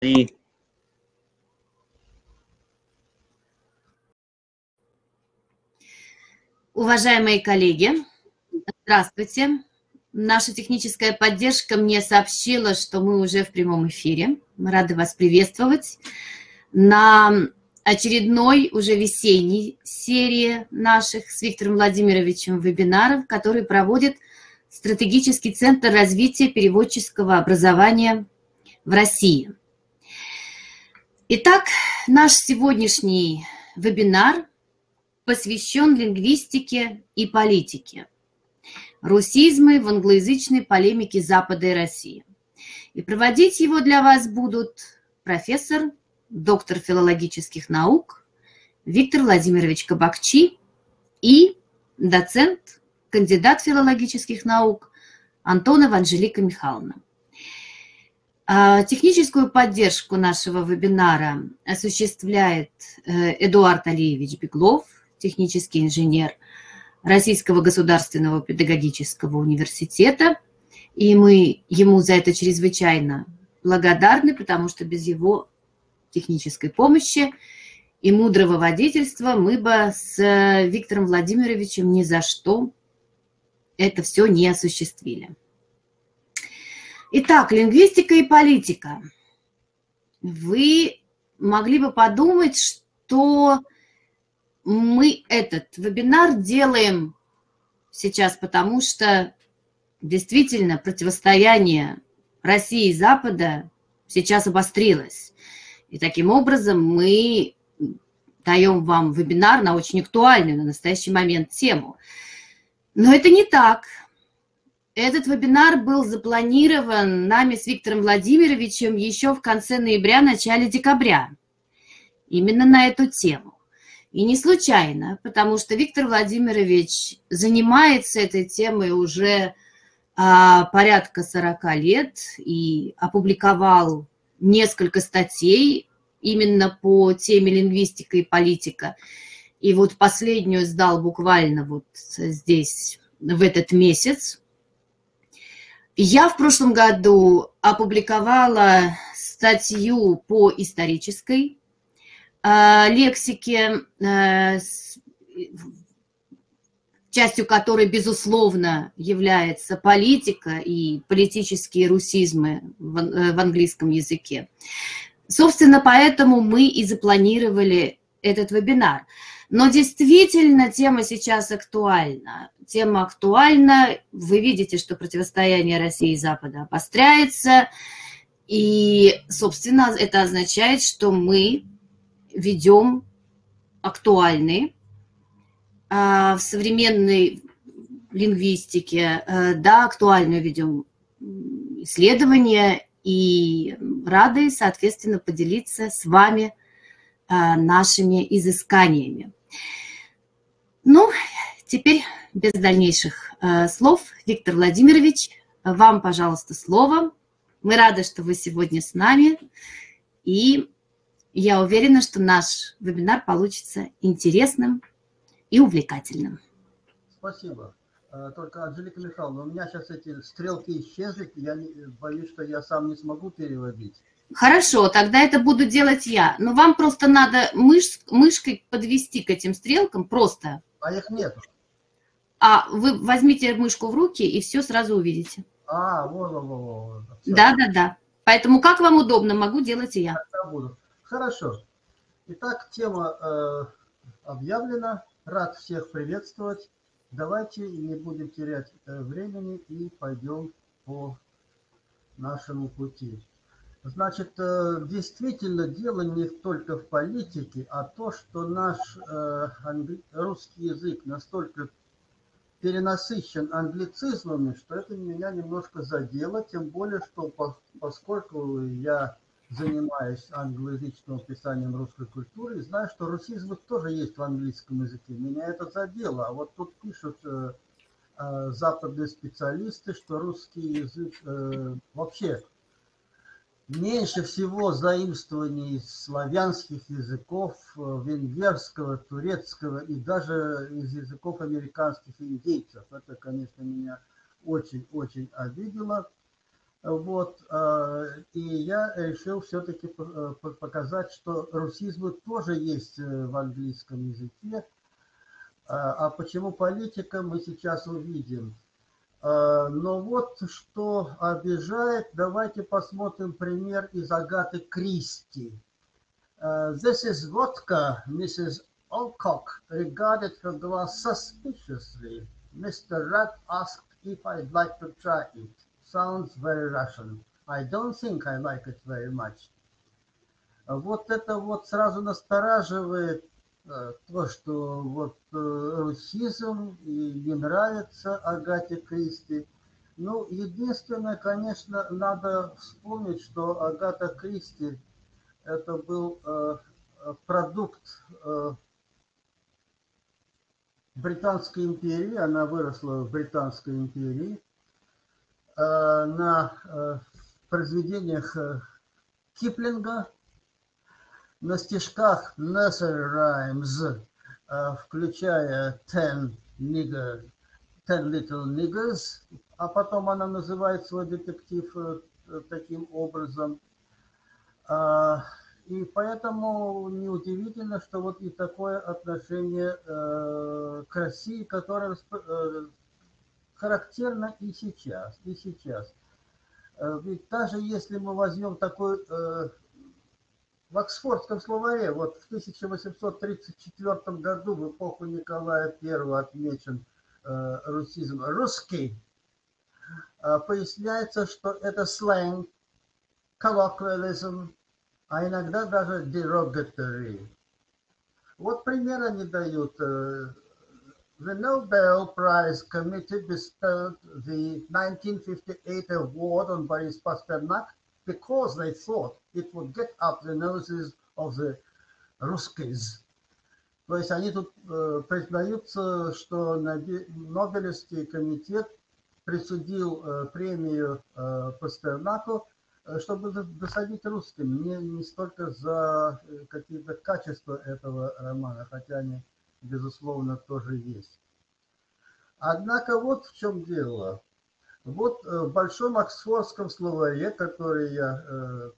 Три. Уважаемые коллеги, здравствуйте. Наша техническая поддержка мне сообщила, что мы уже в прямом эфире. Мы рады вас приветствовать на очередной уже весенней серии наших с Виктором Владимировичем вебинаров, который проводит Стратегический центр развития переводческого образования в России. Итак, наш сегодняшний вебинар посвящен лингвистике и политике. Русизмы в англоязычной полемике Запада и России. И проводить его для вас будут профессор, доктор филологических наук Виктор Владимирович Кабакчи и доцент кандидат филологических наук Антонова Анжелика Михайловна. А, техническую поддержку нашего вебинара осуществляет э, Эдуард Алиевич Беглов, технический инженер Российского государственного педагогического университета. И мы ему за это чрезвычайно благодарны, потому что без его технической помощи и мудрого водительства мы бы с Виктором Владимировичем ни за что это все не осуществили. Итак, лингвистика и политика. Вы могли бы подумать, что мы этот вебинар делаем сейчас, потому что действительно противостояние России и Запада сейчас обострилось. И таким образом мы даем вам вебинар на очень актуальную на настоящий момент тему – но это не так. Этот вебинар был запланирован нами с Виктором Владимировичем еще в конце ноября, начале декабря. Именно на эту тему. И не случайно, потому что Виктор Владимирович занимается этой темой уже а, порядка 40 лет и опубликовал несколько статей именно по теме лингвистика и политика. И вот последнюю сдал буквально вот здесь, в этот месяц. Я в прошлом году опубликовала статью по исторической э, лексике, э, частью которой, безусловно, является политика и политические русизмы в, э, в английском языке. Собственно, поэтому мы и запланировали этот вебинар. Но действительно тема сейчас актуальна. Тема актуальна. Вы видите, что противостояние России и Запада обостряется. И, собственно, это означает, что мы ведем актуальные в современной лингвистике, э, да, актуальную ведем исследования и рады, соответственно, поделиться с вами нашими изысканиями. Ну, теперь без дальнейших э, слов, Виктор Владимирович, вам, пожалуйста, слово. Мы рады, что вы сегодня с нами, и я уверена, что наш вебинар получится интересным и увлекательным. Спасибо. Э, только, Анжелика Михайловна, у меня сейчас эти стрелки исчезли, я боюсь, что я сам не смогу переводить. Хорошо, тогда это буду делать я. Но вам просто надо мыш, мышкой подвести к этим стрелкам просто. А их нет. А вы возьмите мышку в руки и все сразу увидите. А, вот, вот, вот. Да, да, да. Поэтому как вам удобно, могу делать и я. буду. Хорошо. Итак, тема э, объявлена. Рад всех приветствовать. Давайте не будем терять э, времени и пойдем по нашему пути. Значит, э, действительно, дело не только в политике, а то, что наш э, русский язык настолько перенасыщен англицизмами, что это меня немножко задело, тем более, что поскольку я занимаюсь англоязычным писанием русской культуры, знаю, что русизмы тоже есть в английском языке. Меня это задело. А вот тут пишут э, западные специалисты, что русский язык вообще меньше всего заимствований славянских языков, э, венгерского, турецкого и даже из языков американских индейцев. Это, конечно, меня очень-очень обидело. Вот, и я решил все-таки показать, что русизмы тоже есть в английском языке. А почему политика, мы сейчас увидим. Но вот что обижает, давайте посмотрим пример из Агаты Кристи. This is vodka, Mrs. Alcock regarded her glass suspiciously. Mr. Rat asked if I'd like to try it. Sounds very Russian. I don't think I like it very much. Вот это вот сразу настораживает то, что вот русизм и не нравится Агате Кристи. Ну, единственное, конечно, надо вспомнить, что Агата Кристи это был э, продукт э, Британской империи, она выросла в Британской империи, э, на э, произведениях э, Киплинга, на стишках Nursery Rhymes, включая Ten, nigger, Ten Little Niggers, а потом она называет свой детектив таким образом. И поэтому неудивительно, что вот и такое отношение э, к России, которое э, характерно и сейчас, и сейчас. Э, ведь даже если мы возьмем такой э, в Оксфордском словаре, вот в 1834 году, в эпоху Николая I отмечен э, русизм «русский», э, поясняется, что это сленг, коллоквиализм, а иногда даже derogatory. Вот пример они дают. The Nobel Prize Committee bestowed the 1958 award on Boris Pasternak because they thought it would get up the noses of the Ruskies. То есть они тут э, признаются, что Нобелевский комитет присудил э, премию э, Пастернаку Э, чтобы досадить русским, не, не столько за э, какие-то качества этого романа, хотя они, безусловно, тоже есть. Однако вот в чем дело. Вот э, в Большом Оксфордском словаре, который я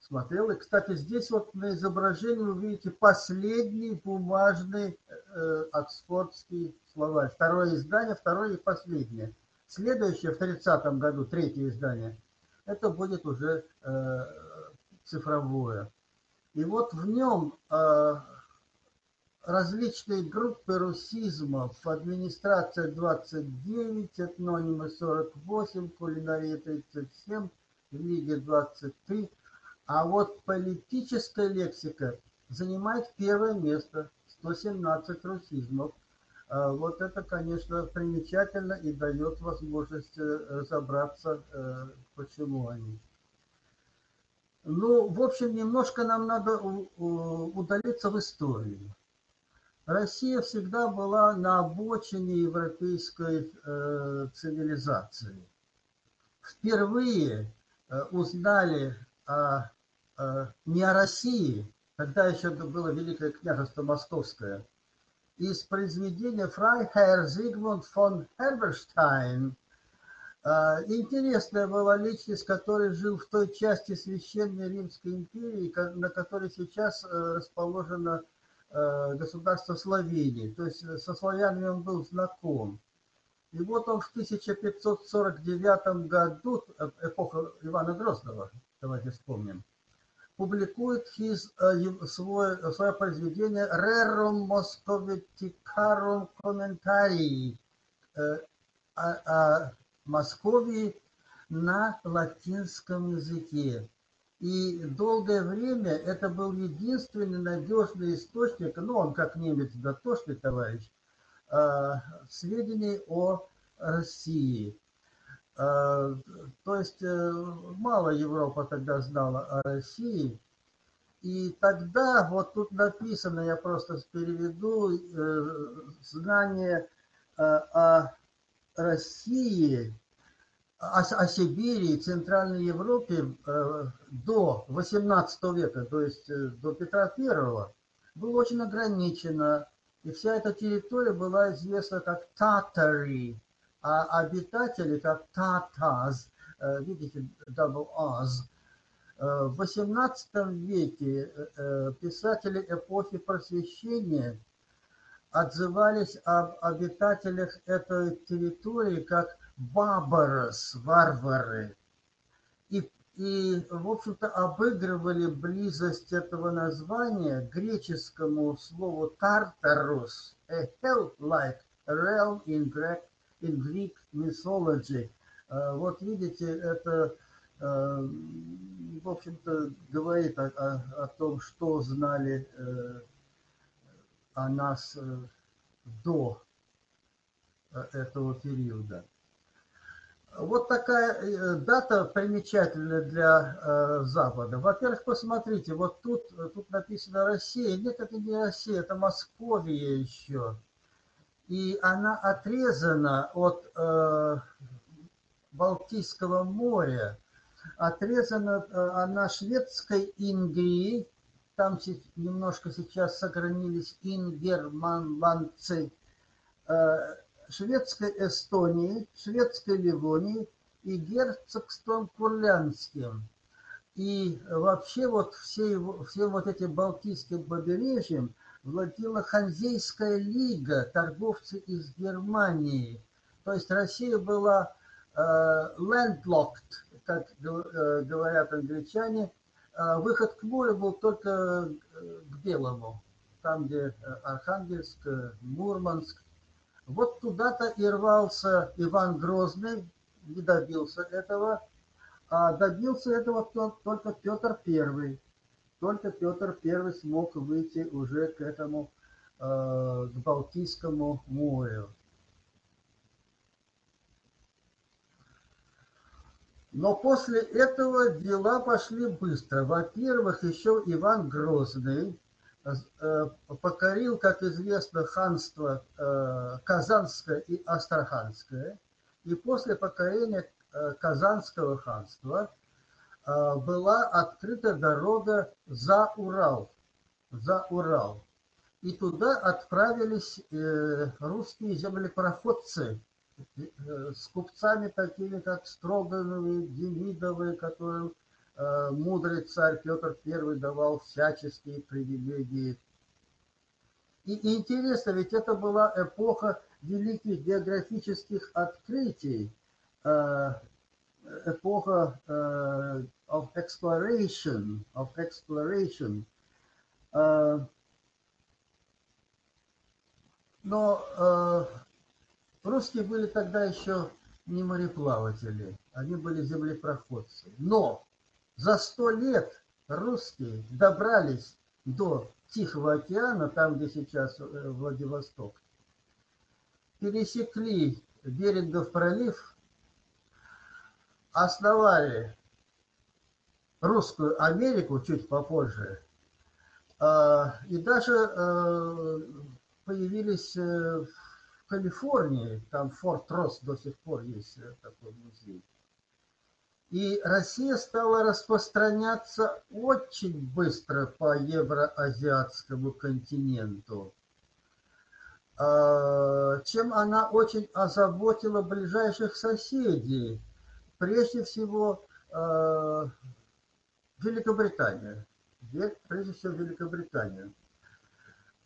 смотрел, и, кстати, здесь вот на изображении вы видите последний бумажный э, Оксфордский словарь. Второе издание, второе и последнее. Следующее в 30 году, третье издание – это будет уже э, цифровое. И вот в нем э, различные группы русизмов, администрация 29, этнонимы 48, кулинария 37, религия 23, а вот политическая лексика занимает первое место, 117 русизмов. А вот это, конечно, примечательно и дает возможность э, разобраться, э, почему они. Ну, в общем, немножко нам надо удалиться в историю. Россия всегда была на обочине европейской э, цивилизации. Впервые узнали о, не о России, тогда еще было Великое княжество Московское – из произведения Фрайхер Зигмунд фон Херберштайн. А, интересная была личность, который жил в той части Священной Римской империи, на которой сейчас э, расположено э, государство Словении. То есть э, со славянами он был знаком. И вот он в 1549 году, эпоха Ивана Грозного, давайте вспомним, публикует his, э, свой, свое произведение «Rerum Moscoviticarum Commentari» э, о, о Московии на латинском языке. И долгое время это был единственный надежный источник, ну он как немец дотошный товарищ, э, сведений о России. Э, то есть э, мало Европа тогда знала о России. И тогда, вот тут написано, я просто переведу, э, знание о России, о, Сибири Центральной Европе до 18 века, то есть до Петра I, было очень ограничено. И вся эта территория была известна как Татари, а обитатели, как татаз, видите, double Oz. В XVIII веке писатели эпохи Просвещения отзывались об обитателях этой территории как «бабарос», «варвары». И, и, в общем-то, обыгрывали близость этого названия греческому слову «тартарус», a hell-like realm in Greek, in Greek mythology. Вот видите, это, в общем-то, говорит о, о, о том, что знали о нас э, до э, этого периода. Вот такая э, дата примечательная для Запада. Во-первых, посмотрите, вот тут, тут написано Россия. Нет, это не Россия, это Московия еще. И она отрезана от э, Балтийского моря. Отрезана она шведской Ингрии, там немножко сейчас сохранились ингерманландцы э, шведской Эстонии, шведской Ливонии и герцогством Курлянским. И вообще вот все, все вот эти Балтийским побережьем владела Ханзейская лига, торговцы из Германии. То есть Россия была э, landlocked, как э, говорят англичане, а выход к морю был только э, к Белому, там, где э, Архангельск, э, Мурманск. Вот туда-то и рвался Иван Грозный, не добился этого, а добился этого только Петр Первый. Только Петр Первый смог выйти уже к этому, к Балтийскому морю. Но после этого дела пошли быстро. Во-первых, еще Иван Грозный э, покорил, как известно, ханство э, Казанское и Астраханское. И после покорения э, Казанского ханства была открыта дорога за Урал. За Урал. И туда отправились русские землепроходцы Э, с купцами такими, как Строгановы, Демидовы, которым э, мудрый царь Петр I давал всяческие привилегии. И интересно, ведь это была эпоха великих географических открытий, э, эпоха of exploration, of exploration. Но Русские были тогда еще не мореплаватели, они были землепроходцы. Но за сто лет русские добрались до Тихого океана, там, где сейчас э, Владивосток, пересекли Берингов пролив, основали Русскую Америку чуть попозже, а, и даже э, появились э, Калифорнии, там Форт Росс до сих пор есть такой музей. И Россия стала распространяться очень быстро по евроазиатскому континенту, а, чем она очень озаботила ближайших соседей, прежде всего а, Великобритания, прежде всего Великобритания.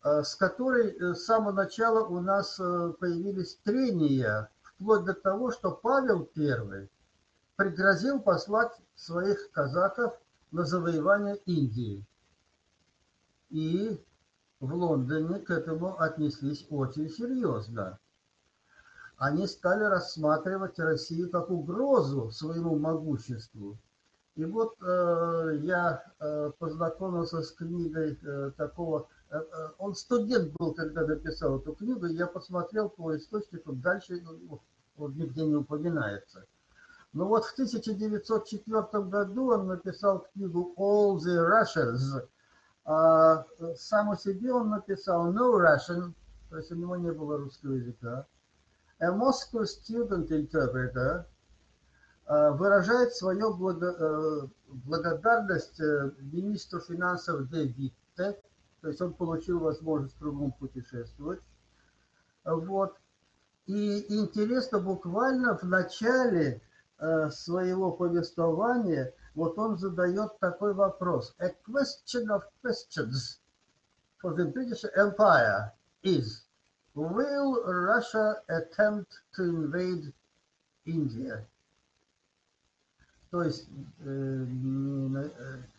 Э, с которой э, с самого начала у нас э, появились трения, вплоть до того, что Павел I пригрозил послать своих казаков на завоевание Индии. И в Лондоне к этому отнеслись очень серьезно. Они стали рассматривать Россию как угрозу своему могуществу. И вот э, я э, познакомился с книгой э, такого Э, э, он студент был, когда написал эту книгу, я посмотрел по источнику, дальше он нигде не упоминается. Но вот в 1904 году он написал книгу All the Russians. А сам о себе он написал No Russian, то есть у него не было русского языка. A Moscow Student Interpreter выражает свою благо, благодарность министру финансов Де Витте то есть он получил возможность кругом путешествовать. Вот. И интересно, буквально в начале э, своего повествования вот он задает такой вопрос. A question of questions for the British Empire is, will Russia attempt to invade India? То есть э,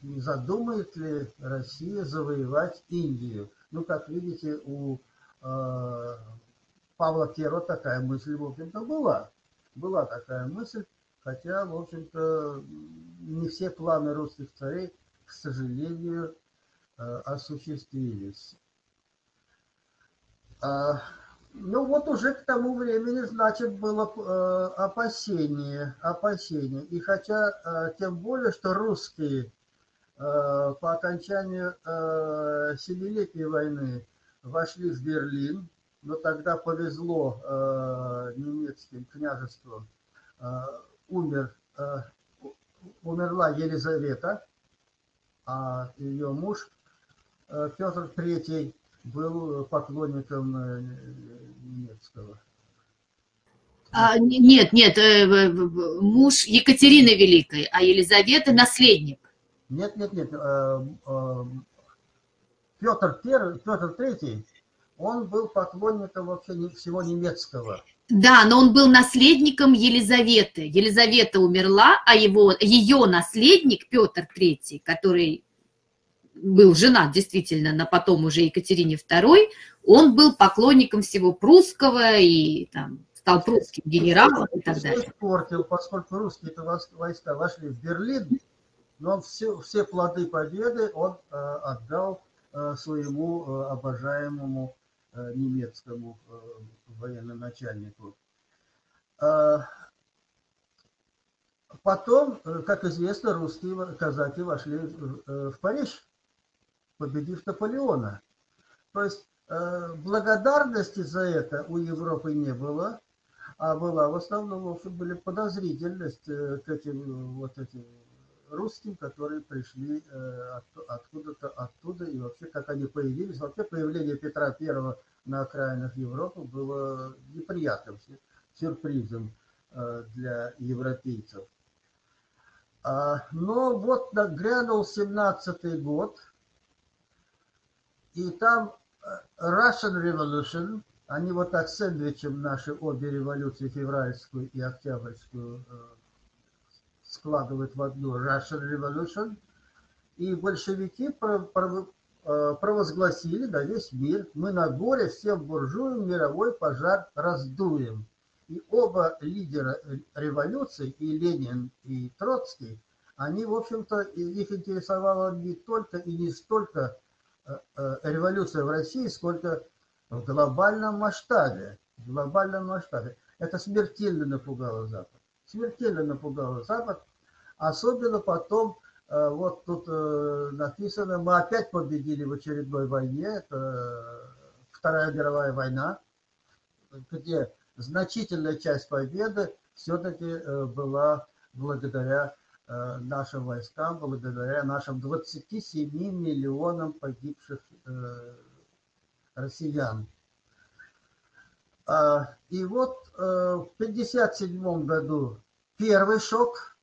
не задумает ли Россия завоевать Индию? Ну, как видите, у э, Павла Первого такая мысль, в общем-то, была. Была такая мысль, хотя, в общем-то, не все планы русских царей, к сожалению, э, осуществились. А, ну вот уже к тому времени, значит, было э, опасение, опасение. И хотя, э, тем более, что русские по окончанию э, Семилетней войны вошли в Берлин, но тогда повезло немецким княжествам, умер, э, умерла Елизавета, а ее муж э, Петр III был поклонником э, немецкого. А, нет, нет, э, муж Екатерины Великой, а Елизавета наследник. Нет, нет, нет. Петр Петр III, он был поклонником вообще всего немецкого. Да, но он был наследником Елизаветы. Елизавета умерла, а его, ее наследник Петр III, который был женат действительно на потом уже Екатерине II, он был поклонником всего прусского и там, стал прусским генералом и так далее. Испортил, поскольку русские войска вошли в Берлин, но все, все плоды победы он э, отдал э, своему э, обожаемому немецкому э, военноначальнику. Э, потом, э, как известно, русские казаки вошли э, в Париж победив Наполеона. То есть э, благодарности за это у Европы не было, а была в основном, были подозрительность э, к этим вот этим русским, которые пришли э, откуда-то оттуда, и вообще как они появились. Вообще появление Петра Первого на окраинах Европы было неприятным сюрпризом для европейцев. А, но вот грянул 17-й год – и там э, Russian Revolution, они вот так сэндвичем наши обе революции, февральскую и октябрьскую, э, складывают в одну Russian Revolution. И большевики э, провозгласили на весь мир, мы на горе всем буржуям мировой пожар раздуем. И оба лидера революции, и Ленин, и Троцкий, они, в общем-то, их интересовало не только и не столько Э, э, революция в России, сколько в глобальном масштабе. В глобальном масштабе. Это смертельно напугало Запад. Смертельно напугало Запад. Особенно потом, э, вот тут написано, мы опять победили в очередной войне. Это Вторая мировая война, где значительная часть победы все-таки была благодаря Э, нашим войскам, благодаря нашим 27 миллионам погибших э, россиян. А, и вот э, в 1957 году первый шок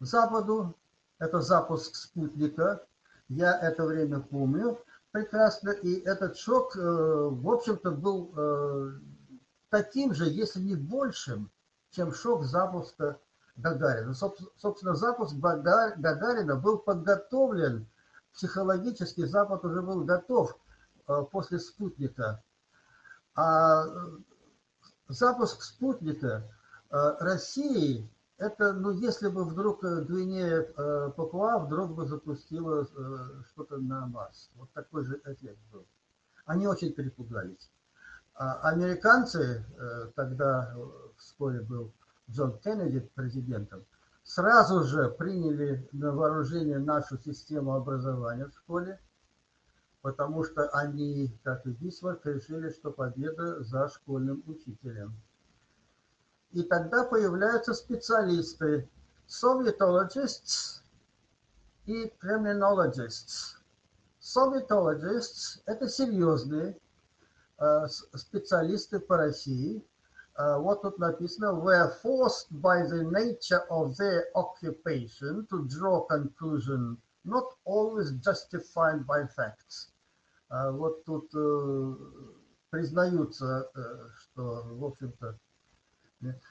Западу, это запуск спутника, я это время помню прекрасно, и этот шок, в общем-то, был таким же, если не большим, чем шок запуска Гагарина. Собственно, запуск Гагарина был подготовлен, психологически Запад уже был готов э, после спутника. А э, запуск спутника э, России, это, ну, если бы вдруг Гвинея Папуа вдруг бы запустила что-то на Марс. Вот такой же эффект был. Они очень перепугались. А американцы, тогда вскоре был Джон Кеннеди президентом, сразу же приняли на вооружение нашу систему образования в школе, потому что они, как и Бисмарк, решили, что победа за школьным учителем. И тогда появляются специалисты, sovietologists и criminologists. Sovietologists – это серьезные э, специалисты по России – э, вот тут написано, were forced by the nature of their occupation to draw conclusion, not always justified by facts. А вот тут э, признаются, э, что, в общем-то,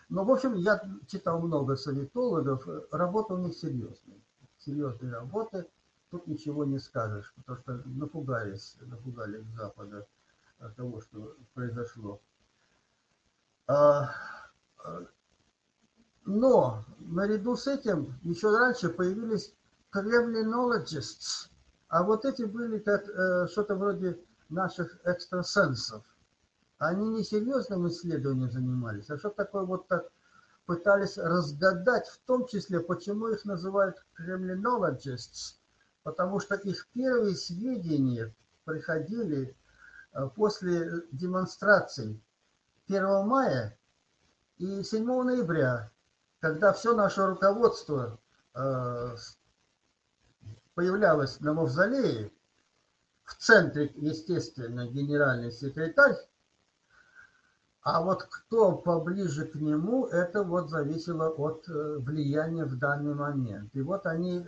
ну, в общем, я читал много советологов, работа у них серьезная, серьезные работы, тут ничего не скажешь, потому что напугались, напугались Запада от того, что произошло. А, а, но наряду с этим еще раньше появились kremlinologists, а вот эти были как э, что-то вроде наших экстрасенсов. Они не серьезным исследованием занимались, а что такое вот так пытались разгадать, в том числе, почему их называют kremlinologists, потому что их первые сведения приходили э, после демонстраций 1 мая и 7 ноября, когда все наше руководство э, появлялось на мавзолее, в центре, естественно, генеральный секретарь, а вот кто поближе к нему, это вот зависело от э, влияния в данный момент. И вот они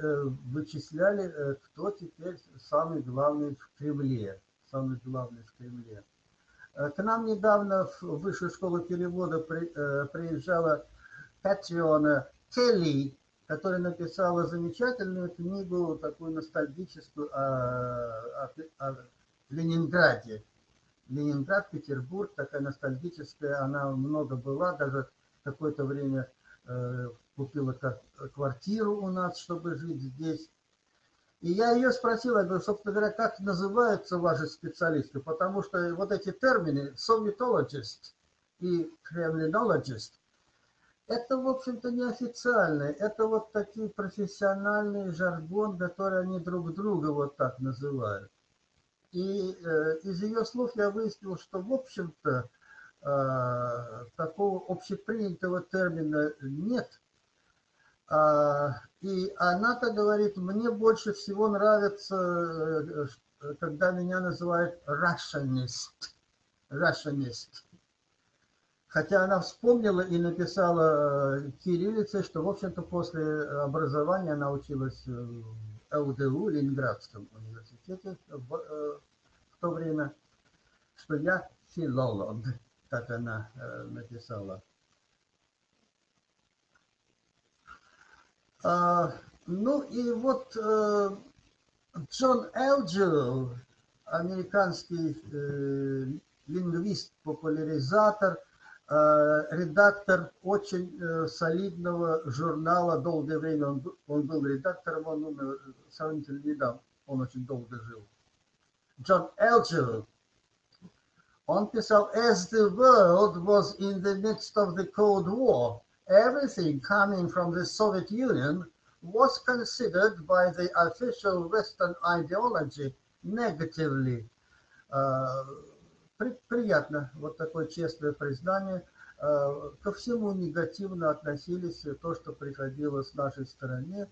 вычисляли, кто теперь самый главный в Кремле, самый главный в Кремле. Э, к нам недавно в Высшую школу перевода при, э, приезжала Катриона Келли, которая написала замечательную книгу, такую ностальгическую о, о, о Ленинграде. Ленинград, Петербург, такая ностальгическая, она много была, даже какое-то время э, купила квартиру у нас, чтобы жить здесь. И я ее спросил, я говорю, собственно говоря, как называются ваши специалисты, потому что вот эти термины sovietologist и kremlinologist, это, в общем-то, неофициальные, это вот такие профессиональные жаргон, которые они друг друга вот так называют. И э, из ее слов я выяснил, что, в общем-то, э, такого общепринятого термина нет – а, и она-то говорит, мне больше всего нравится, э, когда меня называют Russianist. Russianist. Хотя она вспомнила и написала кириллицей, что, в общем-то, после образования она училась ЛДУ, Ленинградском университете в, э, в то время, что я филолог, как она написала. А, ну и вот э, Джон Элджио, американский э, лингвист, популяризатор, э, редактор очень солидного журнала. Долгое время он, он был редактором, он умер сравнительно недавно, он очень долго жил. Джон Элджио, он писал, as the world was in the midst of the Cold War, everything coming from the Soviet Union was considered by the official Western ideology negatively. Uh, приятно, вот такое честное признание. Uh, ко всему негативно относились то, что приходило с нашей стороны.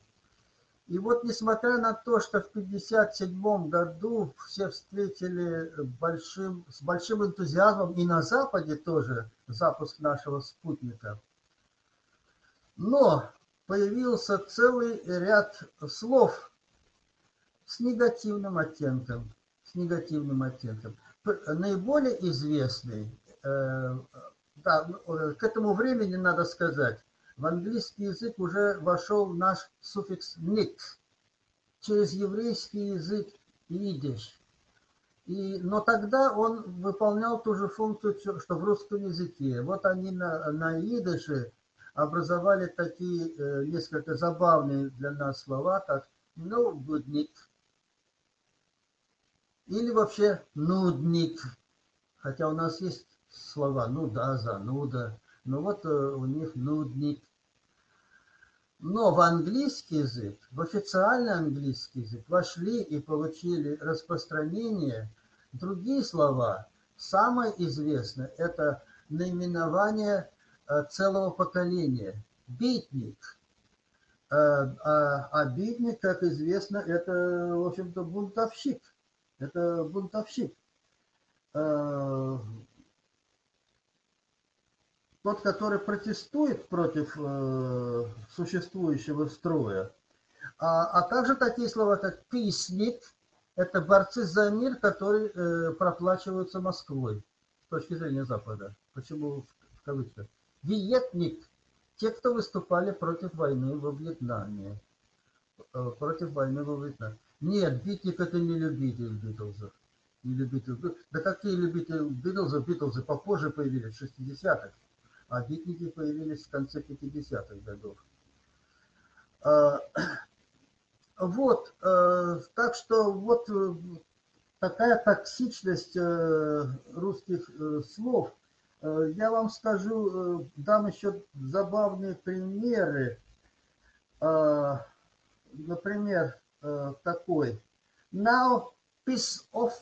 И вот несмотря на то, что в 1957 году все встретили большим, с большим энтузиазмом и на Западе тоже запуск нашего спутника – но появился целый ряд слов с негативным оттенком. С негативным оттенком. Наиболее известный, э, да, э, к этому времени надо сказать, в английский язык уже вошел наш суффикс «ник» через еврейский язык идиш. И, но тогда он выполнял ту же функцию, что в русском языке. Вот они на, на идыше образовали такие э, несколько забавные для нас слова, как «нудник» или вообще «нудник». Хотя у нас есть слова «нуда», «зануда», но вот э, у них «нудник». Но в английский язык, в официальный английский язык вошли и получили распространение другие слова. Самое известное – это наименование Э, целого поколения. Битник. Э, а, а битник, как известно, это, в общем-то, бунтовщик. Это бунтовщик. Э, тот, который протестует против э, существующего строя, а, а также такие слова, как «писник», это борцы за мир, которые э, проплачиваются Москвой с точки зрения Запада. Почему в кавычках? «Виетник» – те, кто выступали против войны во Вьетнаме. Против войны во Вьетнаме. Нет, Битник – это не любитель Битлзов. Не любитель. Да какие любители Битлзов? Битлзы попозже появились, в 60-х а битники появились в конце 50-х годов. А, вот, э, так что вот э, такая токсичность э, русских слов. Я вам скажу, дам еще забавные примеры. А, например, такой. Now, of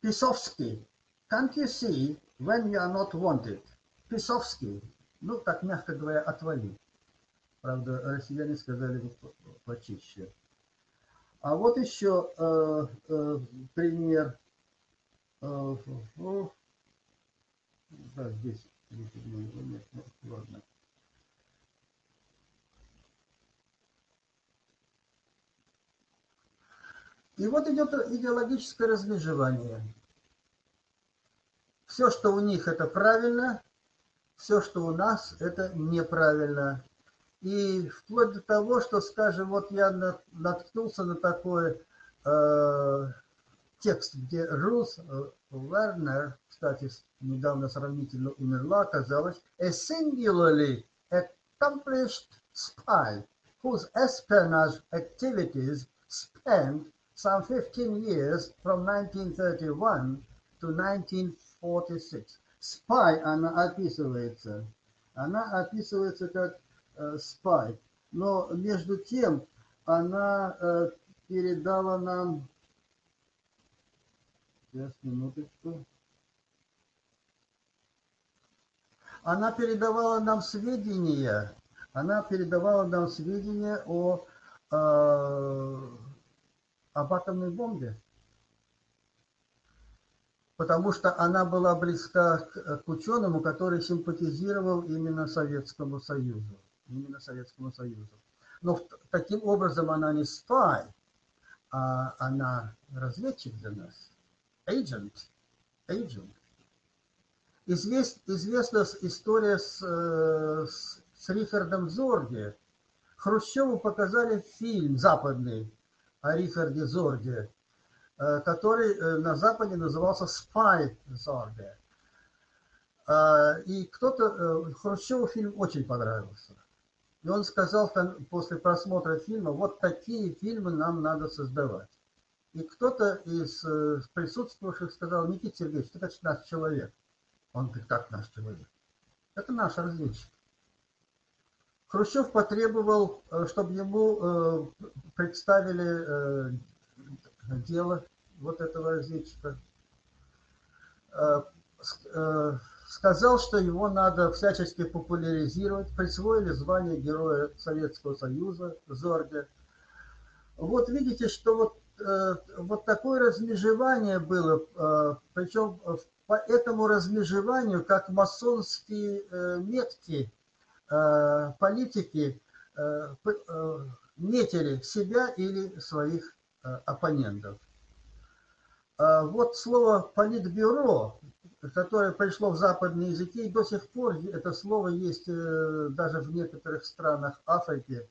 Писовский. Can't you see When you are not wanted. Песовский, ну, так мягко говоря, отвали. Правда, россияне сказали почище. А вот еще э, э, пример. Э, э, да, здесь. нет, ладно. И вот идет идеологическое размежевание. Все, что у них, это правильно, все, что у нас, это неправильно. И вплоть до того, что, скажем, вот я наткнулся на такой э, текст, где Рус Вернер, кстати, недавно сравнительно умерла, оказалась a singularly accomplished spy whose espionage activities spent some 15 years from 1931 to 1940. 46. Spy, она описывается. Она описывается как э, spy. Но между тем она э, передала нам... Сейчас, минуточку. Она передавала нам сведения, она передавала нам сведения о, э, об атомной бомбе потому что она была близка к, к ученому, который симпатизировал именно Советскому Союзу. Именно Советскому Союзу. Но таким образом она не спай, а она разведчик для нас. Agent. Agent. Извест, известна история с, э, с, с Рихардом Зорге. Хрущеву показали фильм западный о Рихарде Зорге Э, который э, на Западе назывался Spy Disorder. Э, и кто-то, Хрущеву фильм очень понравился. И он сказал после просмотра фильма, вот такие фильмы нам надо создавать. И кто-то из присутствующих сказал, Никита Сергеевич, это наш человек. Он говорит, как наш человек? Это наш разведчик. Хрущев потребовал, чтобы ему представили дело вот этого разведчика, э, э, сказал, что его надо всячески популяризировать, присвоили звание Героя Советского Союза Зорге. Вот видите, что вот, э, вот такое размежевание было, причем по этому размежеванию, как масонские метки, политики метили себя или своих оппонентов. А, вот слово «политбюро», которое пришло в западные языки, и до сих пор это слово есть э, даже в некоторых странах Африки.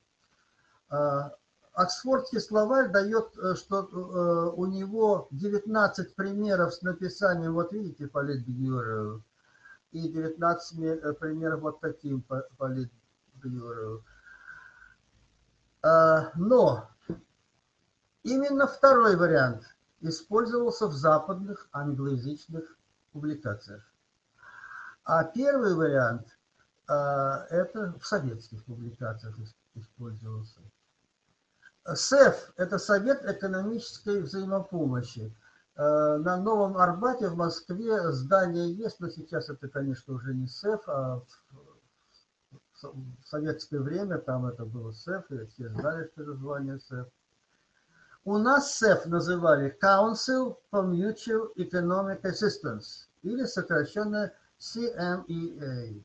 А, Оксфордский словарь дает, э, что э, у него 19 примеров с написанием, вот видите, политбюро, и 19 примеров вот таким политбюро. А, но именно второй вариант – использовался в западных англоязычных публикациях. А первый вариант а, это в советских публикациях использовался. СЭФ – это Совет экономической взаимопомощи. А, на Новом Арбате в Москве здание есть, но сейчас это, конечно, уже не СЭФ, а в советское время там это было СЭФ, и все знали, что это звание СЭФ. У нас СЭФ называли Council for Mutual Economic Assistance, или сокращенно CMEA.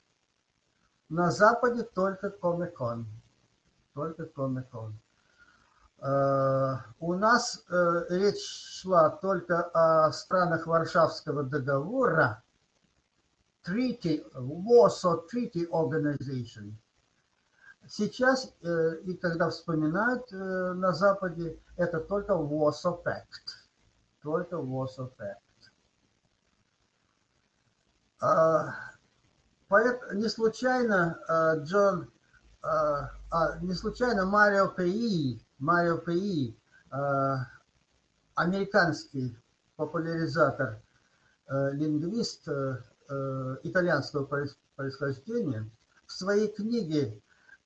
На Западе только Comic-Con. Только Comic-Con. Uh, у нас uh, речь шла только о странах Варшавского договора, Treaty, Warsaw Treaty Organization. Сейчас, uh, и когда вспоминают на Западе, это только Warsaw Pact. Только Warsaw Pact. Поэт, не случайно Джон, а, не случайно Марио Пеи, Марио Пеи, американский популяризатор, лингвист итальянского происхождения, в своей книге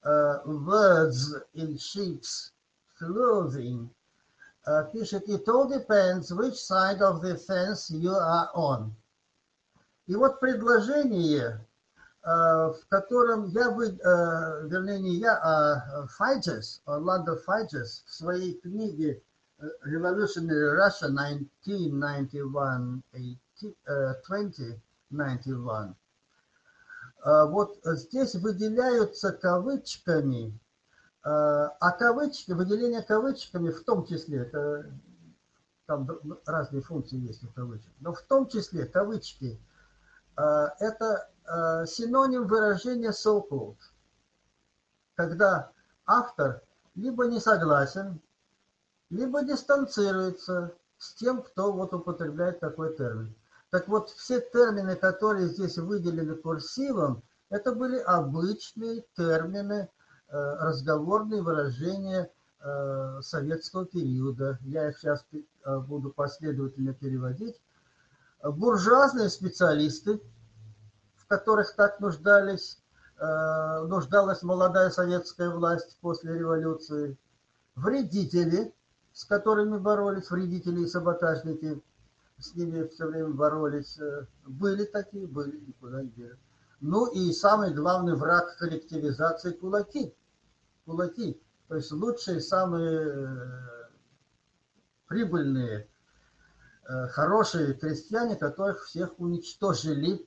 Words in Sheep's Clothing пишет, it all depends which side of the fence you are on. И вот предложение, в котором я, бы, вернее, не я, а Файджес, Орландо Файджес в своей книге Revolutionary Russia 1991-2091, вот здесь выделяются кавычками, а кавычки, выделение кавычками в том числе, это, там разные функции есть у кавычек, но в том числе кавычки – это а, синоним выражения so called, когда автор либо не согласен, либо дистанцируется с тем, кто вот употребляет такой термин. Так вот, все термины, которые здесь выделены курсивом, это были обычные термины, э, разговорные выражения э, советского периода. Я их сейчас э, буду последовательно переводить буржуазные специалисты, в которых так нуждались, э, нуждалась молодая советская власть после революции, вредители, с которыми боролись, вредители и саботажники, с ними все время боролись, э, были такие, были, никуда не делись. Ну и самый главный враг коллективизации – кулаки. Кулаки, то есть лучшие, самые э, прибыльные хорошие крестьяне, которых всех уничтожили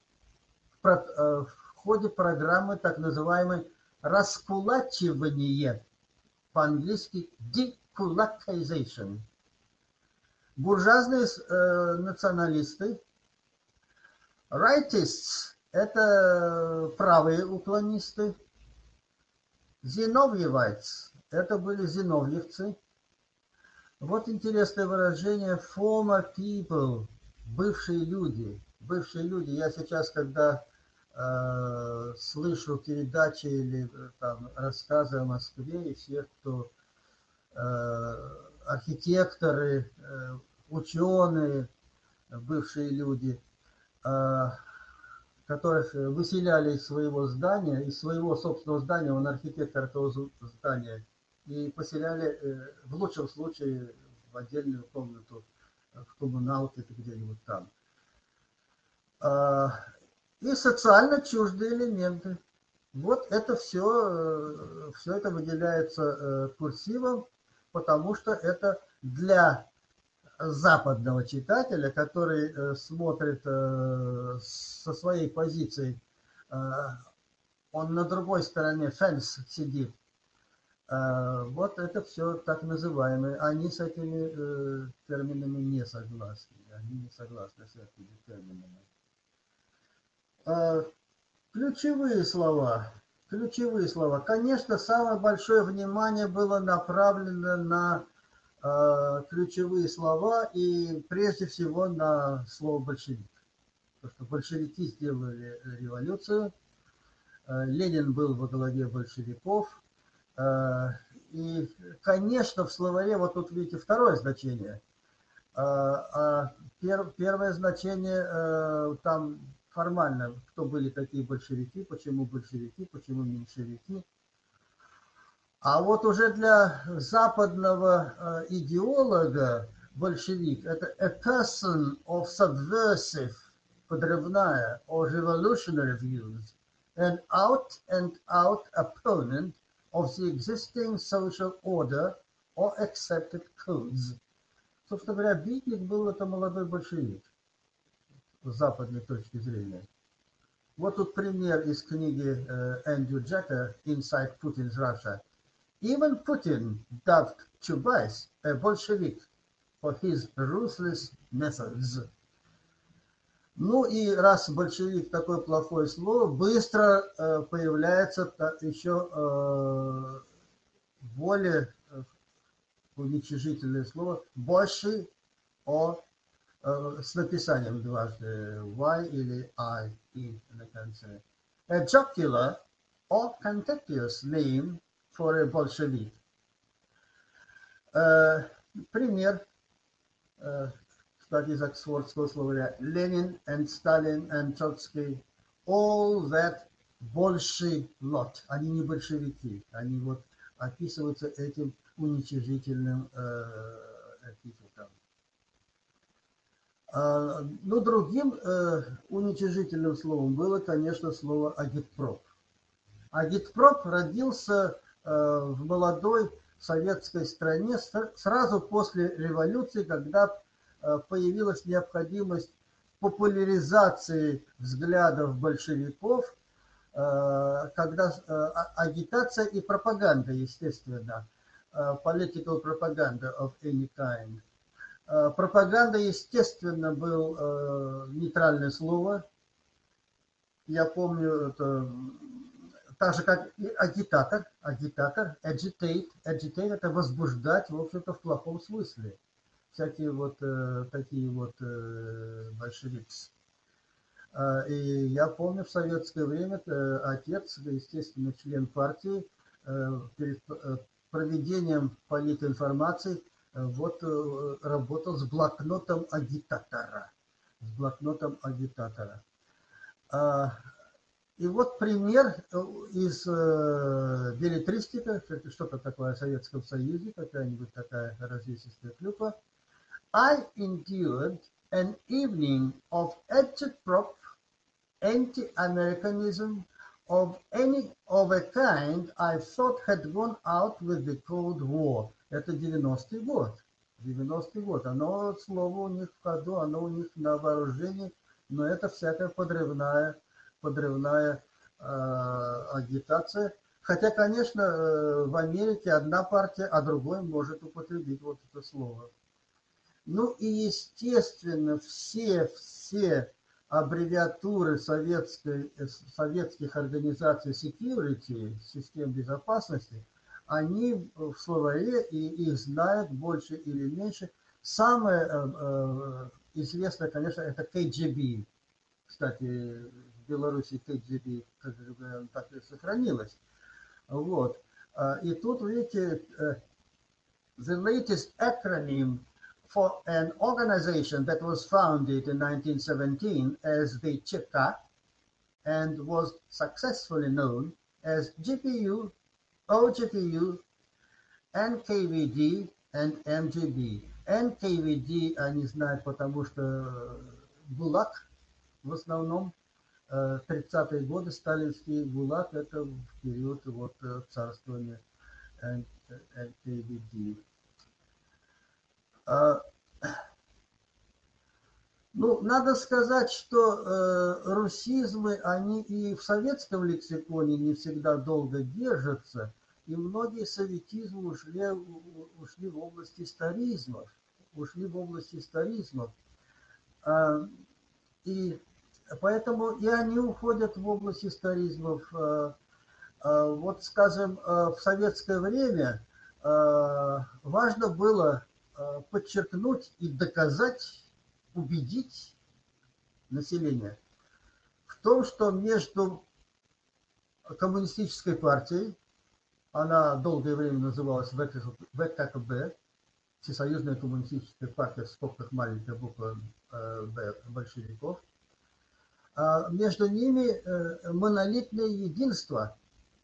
в, э, в ходе программы так называемой раскулачивание, по-английски deculacization. Буржуазные э, националисты, rightists – это правые уклонисты, зиновьевайц – это были зиновьевцы, вот интересное выражение former people, бывшие люди. Бывшие люди. Я сейчас, когда э, слышу передачи или там, рассказы о Москве и всех, кто э, архитекторы, э, ученые, бывшие люди, э, которых выселяли из своего здания, из своего собственного здания, он архитектор этого здания, и поселяли э, в лучшем случае в отдельную комнату в коммуналке где-нибудь там. А, и социально чуждые элементы. Вот это все, э, все это выделяется э, курсивом, потому что это для западного читателя, который смотрит со своей позиции, он на другой стороне фенс сидит, вот это все так называемые. Они с этими э, терминами не согласны. Они не согласны с этими терминами. А, ключевые слова. Ключевые слова. Конечно, самое большое внимание было направлено на э, ключевые слова и прежде всего на слово большевик. Потому что большевики сделали революцию. Ленин был во главе большевиков – Э, и, конечно, в словаре, вот тут видите второе значение. Э, а первое значение э, там формально, кто были такие большевики, почему большевики, почему меньшевики. А вот уже для западного идеолога большевик – это a person of subversive, подрывная, or revolutionary views, an out and out opponent of the existing social order or accepted codes. Собственно говоря, Битник был это молодой большевик с западной точки зрения. Вот тут пример из книги Эндрю Джека «Inside Putin's Russia». Even Putin dubbed Chubais a Bolshevik for his ruthless methods. Ну и раз большевик такое плохое слово, быстро э, появляется еще э, более э, уничижительное слово «больше» о, с написанием дважды «y» или «i» и на конце. A jocular or contemptuous name for a Bolshevik. Пример э, кстати, из оксфордского словаря, Ленин and Stalin and Trotsky, all that больший lot. Они не большевики, они вот описываются этим уничижительным э, эпитетом. А, ну, другим э, уничижительным словом было, конечно, слово агитпроп. Агитпроп родился э, в молодой советской стране сразу после революции, когда Э, появилась необходимость популяризации взглядов большевиков, э, когда э, а, агитация и пропаганда, естественно, political propaganda of any kind. Пропаганда, естественно, был нейтральное слово. Я помню, это так же, как и агитатор, агитатор, agitate, agitate – это возбуждать, в общем-то, в плохом смысле всякие вот э, такие вот э, большевиксы. А, и я помню в советское время э, отец, естественно, член партии, э, перед э, проведением политинформации вот работал с блокнотом агитатора. С блокнотом агитатора. А, и вот пример из билетристика, что-то такое в Советском Союзе, какая-нибудь такая развесистая клюква – I endured an evening of agitprop, anti-Americanism of any of a kind I thought had gone out with the Cold War. Это 90-й год. 90-й год. Оно, слово у них в ходу, оно у них на вооружении, но это всякая подрывная, подрывная э, агитация. Хотя, конечно, э, в Америке одна партия, а другой может употребить вот это слово. Ну и, естественно, все, все аббревиатуры советской, советских организаций security, систем безопасности, они в словаре, и их знают больше или меньше. Самое э, э, известное, конечно, это KGB. Кстати, в Беларуси как бы, так и сохранилось. Вот. А, и тут, видите, э, the latest acronym for an organization that was founded in 1917 as the Cheka and was successfully known as GPU, OGPU, NKVD and MGB. NKVD они знают, потому что ГУЛАГ в основном 30-е годы, сталинский ГУЛАГ, это в период вот царствования NKVD. А, ну, надо сказать, что э, русизмы, они и в советском лексиконе не всегда долго держатся, и многие советизмы ушли, ушли в область историзмов, ушли в область историзмов. А, и поэтому и они уходят в область историзмов. А, а, вот, скажем, а, в советское время а, важно было Э, подчеркнуть и доказать, убедить население в том, что между коммунистической партией, она долгое время называлась ВККБ, Всесоюзная коммунистическая партия в скобках маленькая буква э, Б большевиков, а между ними э, монолитное единство,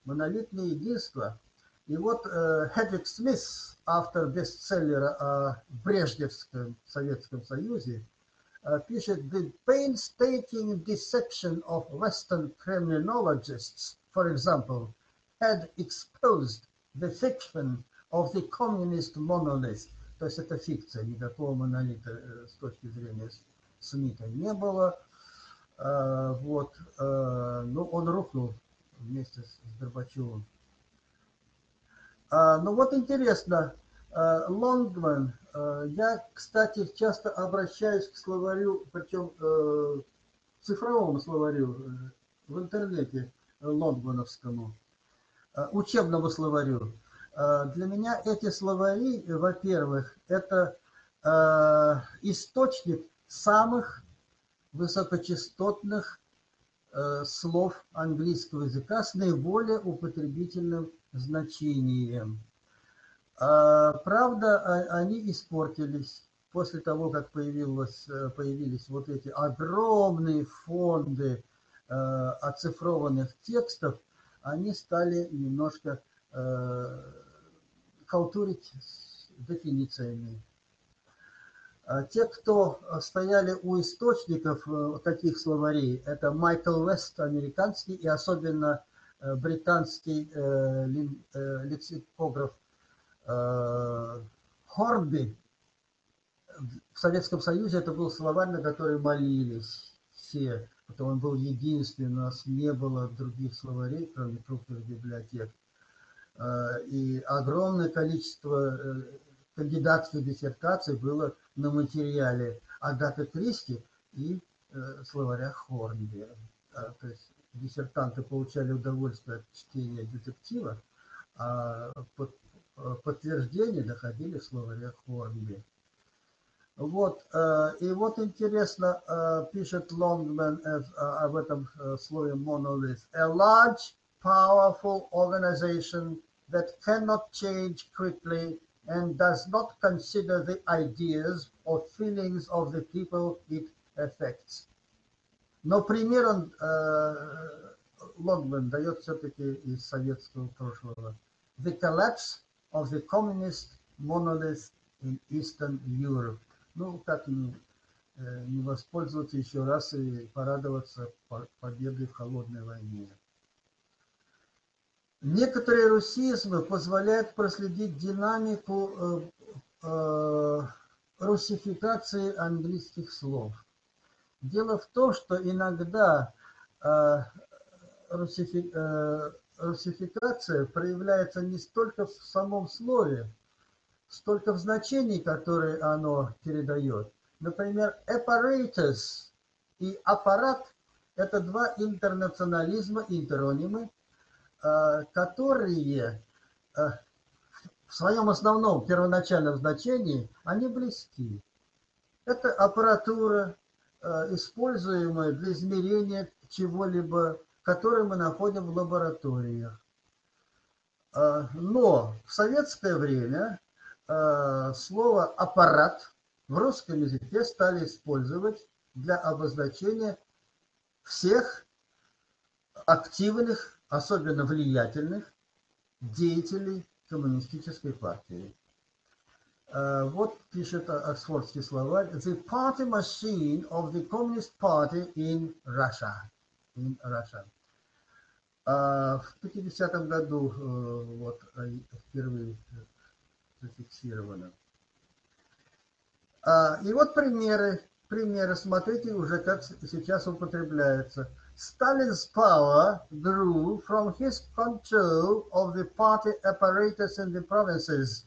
монолитное единство. И вот Хедрик Смит автор бестселлера о Брежневском Советском Союзе, пишет «The painstaking deception of Western criminologists, for example, had exposed the fiction of the communist monolith». То есть это фикция, никакого монолита с точки зрения Смита не было. Вот, ну, он рухнул вместе с Горбачевым. Ну вот интересно, Лондман, я, кстати, часто обращаюсь к словарю, причем цифровому словарю в интернете лондоновскому, учебному словарю. Для меня эти словари, во-первых, это источник самых высокочастотных слов английского языка с наиболее употребительным значением. Правда, они испортились после того, как появилось, появились вот эти огромные фонды оцифрованных текстов, они стали немножко халтурить с дефинициями. Те, кто стояли у источников таких словарей, это Майкл Вест, американский, и особенно британский лексикограф Хорби. В Советском Союзе это был словарь, на который молились все, потому он был единственный, у нас не было других словарей, кроме крупных библиотек. И огромное количество кандидатских диссертаций было на материале Агаты Кристи и словаря Хорнби. То есть диссертанты получали удовольствие от чтения детектива, а подтверждения доходили в словарях Хорнби. Вот, и вот интересно, пишет Лонгман об этом слове monolith. A large, powerful organization that cannot change quickly and does not consider the ideas or feelings of the people it affects. Но пример он, Лонгман дает все-таки из советского прошлого. The collapse of the communist monolith in Eastern Europe. Ну, как не, не воспользоваться еще раз и порадоваться победой в холодной войне. Некоторые русизмы позволяют проследить динамику русификации английских слов. Дело в том, что иногда русификация проявляется не столько в самом слове, столько в значении, которое оно передает. Например, apparatus и аппарат – это два интернационализма, интеронимы, которые в своем основном первоначальном значении, они близки. Это аппаратура, используемая для измерения чего-либо, которое мы находим в лабораториях. Но в советское время слово «аппарат» в русском языке стали использовать для обозначения всех активных особенно влиятельных деятелей коммунистической партии. Вот пишет Оксфордский словарь. The party machine of the Communist Party in Russia. In Russia. В 50 году вот, впервые зафиксировано. И вот примеры, примеры, смотрите уже, как сейчас употребляется. Stalin's power grew from his control of the party apparatus in the provinces.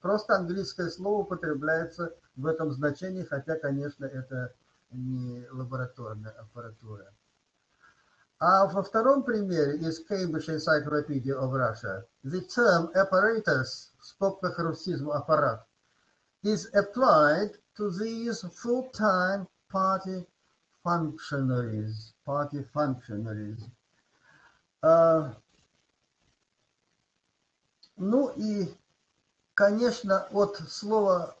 Просто английское слово употребляется в этом значении, хотя, конечно, это не лабораторная аппаратура. А во втором примере из Cambridge Encyclopedia of Russia, the term apparatus, в скобках русизм аппарат, is applied to these full-time party functionaries, party functionaries. Uh, ну и, конечно, от слова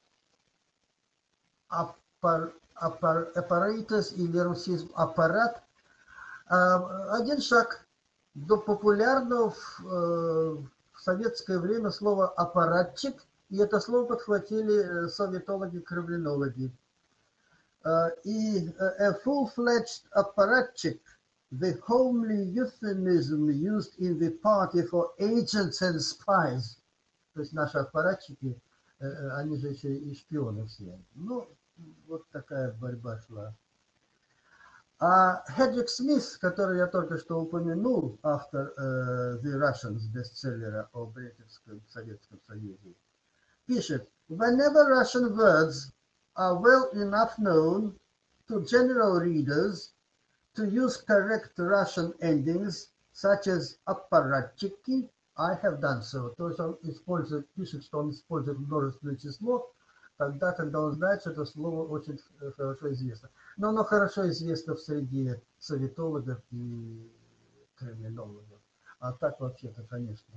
аппар, аппар, apparatus или русизм аппарат uh, один шаг до популярного в, uh, в советское время слова аппаратчик, и это слово подхватили советологи-кремлинологи. и a full-fledged apparatchik, the homely euphemism used in the party for agents and spies. То есть наши аппаратчики, они же еще и шпионы все. Ну, вот такая борьба шла. А Хедрик Смит, который я только что упомянул, автор uh, The Russians бестселлера о Британском Советском Союзе, пишет, Whenever Russian words are well enough known to general readers to use correct Russian endings, such as apparatchiki, I have done so. То есть он использует, пишет, что он использует множественное число, тогда, когда он знает, что это слово очень хорошо известно. Но оно хорошо известно в среде советологов и криминологов. А так вообще-то, конечно,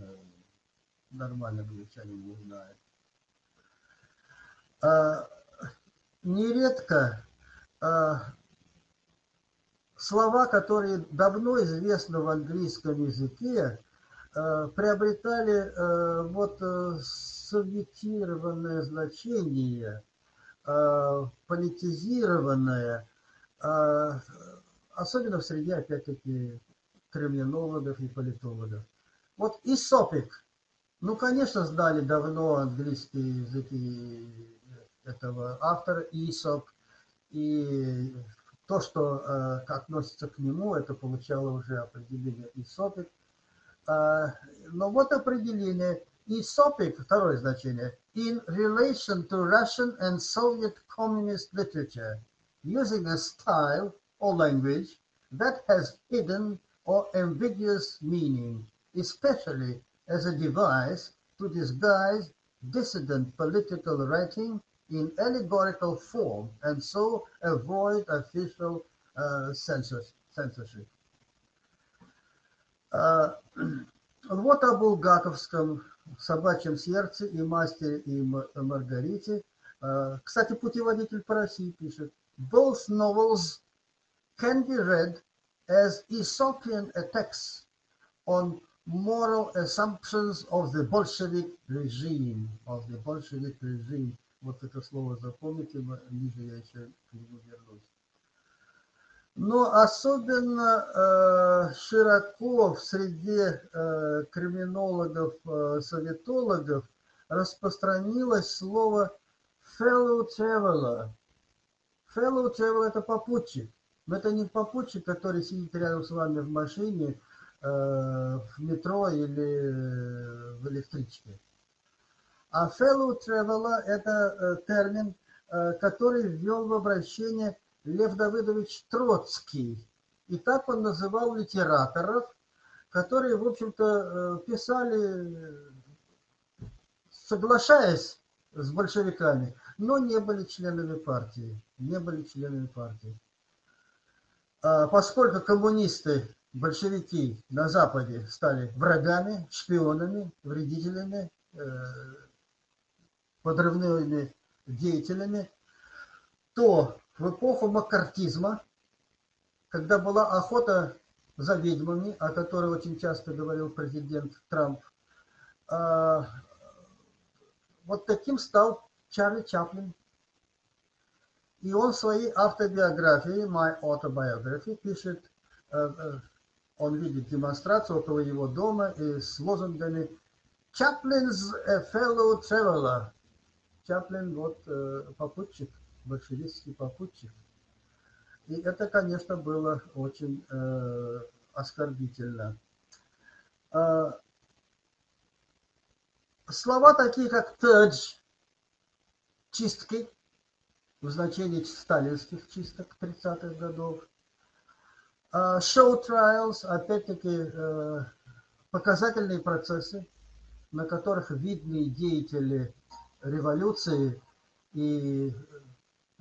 нормально англичане не знают. А, нередко а, слова, которые давно известны в английском языке, приобретали а, вот э, советированное значение, политизированное, особенно в среде, опять-таки, криминологов и политологов. Вот Исопик, ну, конечно, знали давно английские языки этого автора Исоп, и то, что э, относится к нему, это получало уже определение Исопик. Э, но вот определение Aesopic, второе значение, in relation to Russian and Soviet communist literature, using a style or language that has hidden or ambiguous meaning, especially as a device to disguise dissident political writing in allegorical form and so avoid official uh, censorship. Uh, вот о булгаковском собачьем сердце и мастере и Маргарите. Кстати, путеводитель по России пишет. Both novels can be read as Aesopian attacks on moral assumptions of the Bolshevik regime. Of the Bolshevik regime. Вот это слово запомните, ниже я еще к нему вернусь. Но особенно э, широко в среде э, криминологов, э, советологов распространилось слово fellow traveler. Fellow traveler – это попутчик. Но это не попутчик, который сидит рядом с вами в машине, э, в метро или в электричке. А fellow traveler – это э, термин, э, который ввел в обращение Лев Давыдович Троцкий. И так он называл литераторов, которые, в общем-то, э, писали, соглашаясь с большевиками, но не были членами партии. Не были членами партии. А поскольку коммунисты, большевики на Западе стали врагами, шпионами, вредителями, э, подрывными деятелями, то в эпоху маккартизма, когда была охота за ведьмами, о которой очень часто говорил президент Трамп, а, вот таким стал Чарли Чаплин. И он в своей автобиографии, My Autobiography, пишет, э, э, он видит демонстрацию около его дома и с лозунгами «Chaplin's a fellow traveler». Чаплин вот э, попутчик большевистский попутчик. И это, конечно, было очень э, оскорбительно. Э, слова такие, как «тедж», «чистки», в значении сталинских чисток 30-х годов, «show trials», опять-таки, э, показательные процессы, на которых видные деятели революции и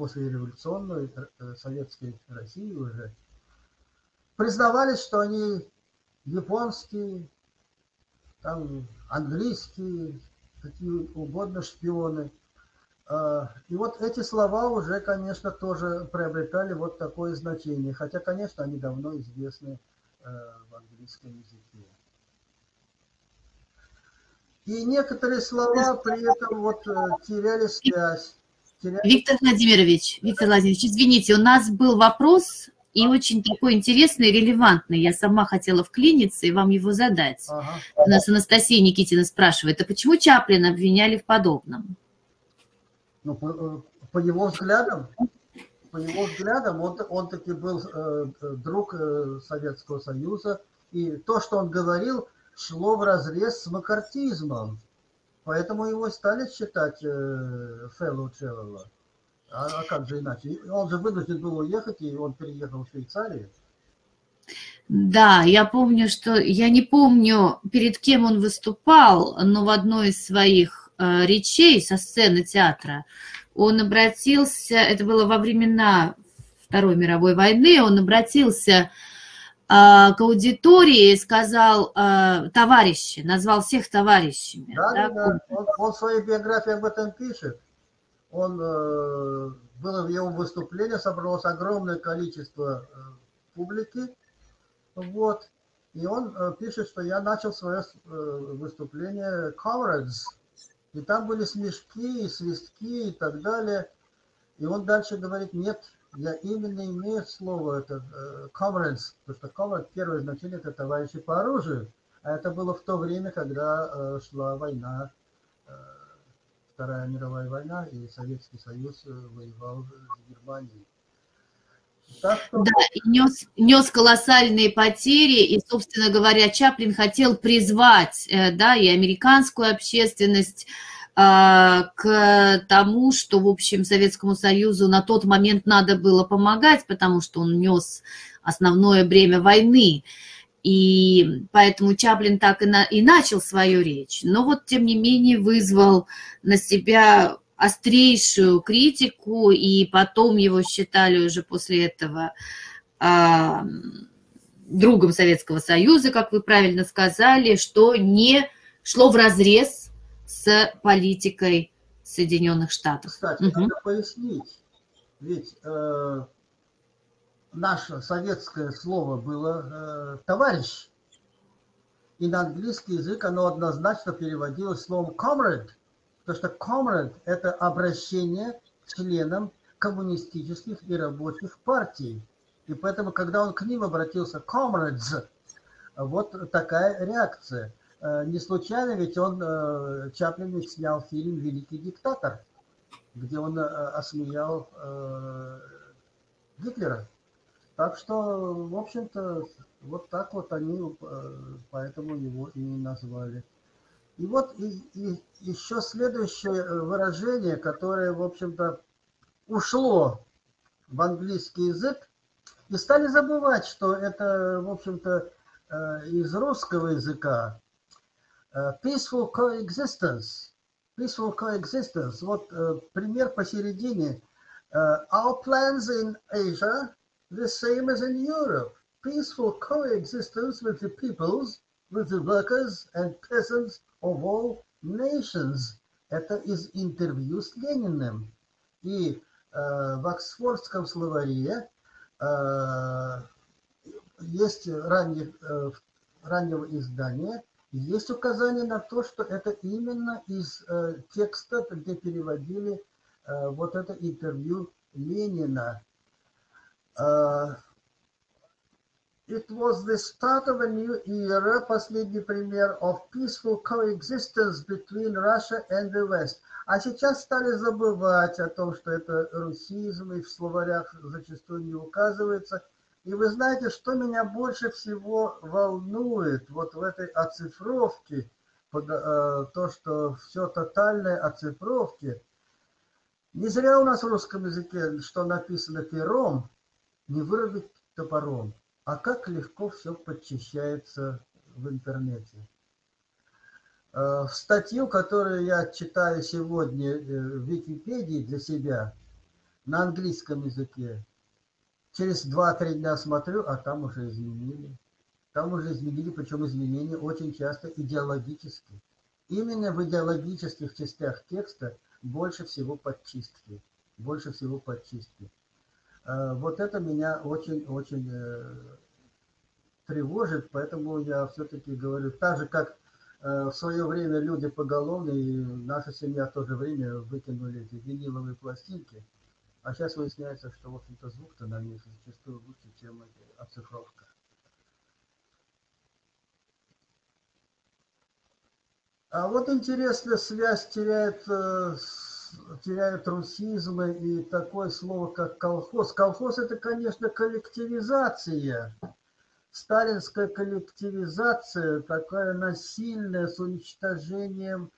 после революционной э, советской России уже, признавались, что они японские, там, английские, какие угодно шпионы. А, и вот эти слова уже, конечно, тоже приобретали вот такое значение. Хотя, конечно, они давно известны э, в английском языке. И некоторые слова при этом вот э, теряли связь Виктор Владимирович, Виктор Владимирович, извините, у нас был вопрос, и очень такой интересный, релевантный. Я сама хотела вклиниться и вам его задать. Ага. У нас Анастасия Никитина спрашивает, а почему Чаплина обвиняли в подобном? Ну, по, по его взглядам? по его взглядам, он, он таки был э, друг э, Советского Союза, и то, что он говорил, шло в разрез с макартизмом. Поэтому его стали считать э, Фэллоу Челлова. А, а как же иначе? Он же вынужден был уехать, и он переехал в Швейцарию. Да, я помню, что я не помню, перед кем он выступал, но в одной из своих э, речей со сцены театра он обратился, это было во времена Второй мировой войны, он обратился к аудитории сказал э, товарищи, назвал всех товарищами. Да, да, да. Он, он в своей биографии об этом пишет. Он э, было в его выступлении собралось огромное количество э, публики, вот. И он э, пишет, что я начал свое э, выступление comrades. И там были смешки, и свистки и так далее. И он дальше говорит, нет, я именно имею слово это э, comrades, потому что comrades, первое значение это товарищи по оружию. А это было в то время, когда шла война, Вторая мировая война, и Советский Союз воевал с Германией. Да, и нес, нес колоссальные потери, и, собственно говоря, Чаплин хотел призвать, э, да, и американскую общественность к тому, что, в общем, Советскому Союзу на тот момент надо было помогать, потому что он нес основное бремя войны. И поэтому Чаплин так и, на, и начал свою речь. Но вот, тем не менее, вызвал на себя острейшую критику, и потом его считали уже после этого а, другом Советского Союза, как вы правильно сказали, что не шло в разрез с политикой Соединенных Штатов. Кстати, угу. надо пояснить, ведь э, наше советское слово было э, товарищ, и на английский язык оно однозначно переводилось словом comrade – Потому что comrade – это обращение к членам коммунистических и рабочих партий. И поэтому, когда он к ним обратился, comrades, вот такая реакция. Э, не случайно, ведь он, э, Чаплин ведь снял фильм «Великий диктатор», где он э, осмеял Гитлера. Так что, в общем-то, вот так вот они поэтому его и назвали. И вот и, и еще следующее выражение, которое, в общем-то, ушло в английский язык, и стали забывать, что это, в общем-то, из русского языка. Э, peaceful coexistence. Peaceful coexistence. Вот пример посередине. Our plans in Asia the same as in Europe. Peaceful coexistence with the peoples, with the workers and peasants of all nations. Это из интервью с Лениным. И э, в Оксфордском словаре э, есть ранних, э, раннего издания, есть указание на то, что это именно из э, текста, где переводили э, вот это интервью Ленина. Э, It was the start of a new era, последний пример, of peaceful coexistence between Russia and the West. А сейчас стали забывать о том, что это русизм, и в словарях зачастую не указывается. И вы знаете, что меня больше всего волнует вот в этой оцифровке, э, то, что все тотальное оцифровки. Не зря у нас в русском языке, что написано пером, не вырубить топором. А как легко все подчищается в интернете. Э, в статью, которую я читаю сегодня э, в Википедии для себя на английском языке, через 2-3 дня смотрю, а там уже изменили. Там уже изменили, причем изменения очень часто идеологические. Именно в идеологических частях текста больше всего подчистки. Больше всего подчистки. Э, вот это меня очень-очень э, тревожит, поэтому я все-таки говорю, так же, как э, в свое время люди поголовно, и наша семья в то же время выкинули эти виниловые пластинки, а сейчас выясняется, что, в общем-то, звук-то на них зачастую лучше, чем оцифровка. А вот интересно, связь теряет с теряют русизмы и такое слово, как колхоз. Колхоз – это, конечно, коллективизация. Сталинская коллективизация, такая насильная, с уничтожением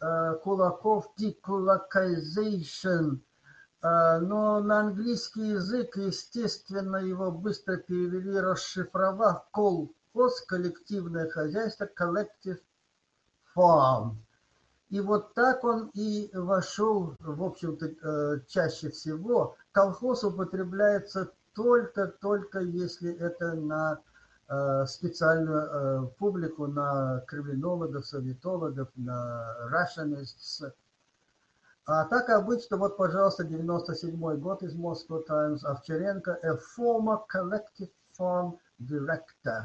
э, кулаков, deculakization. Э, но на английский язык, естественно, его быстро перевели, расшифровав колхоз, коллективное хозяйство, collective farm. И вот так он и вошел, в общем-то, э, чаще всего. Колхоз употребляется только-только, если это на э, специальную э, публику, на криминологов, советологов, на Russianists. А так обычно, вот, пожалуйста, 97 год из Moscow Times, Овчаренко, a former collective farm director.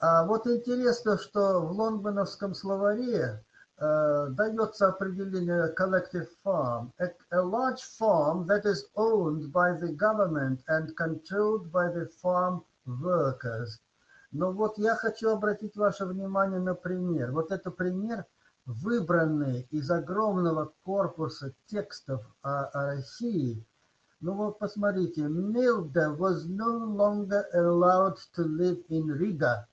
А вот интересно, что в лондоновском словаре uh, дается определение collective farm, a, a large farm that is owned by the government and controlled by the farm workers. Но вот я хочу обратить ваше внимание на пример. Вот это пример, выбранный из огромного корпуса текстов о, о России. Ну вот посмотрите, Milda was no longer allowed to live in Riga,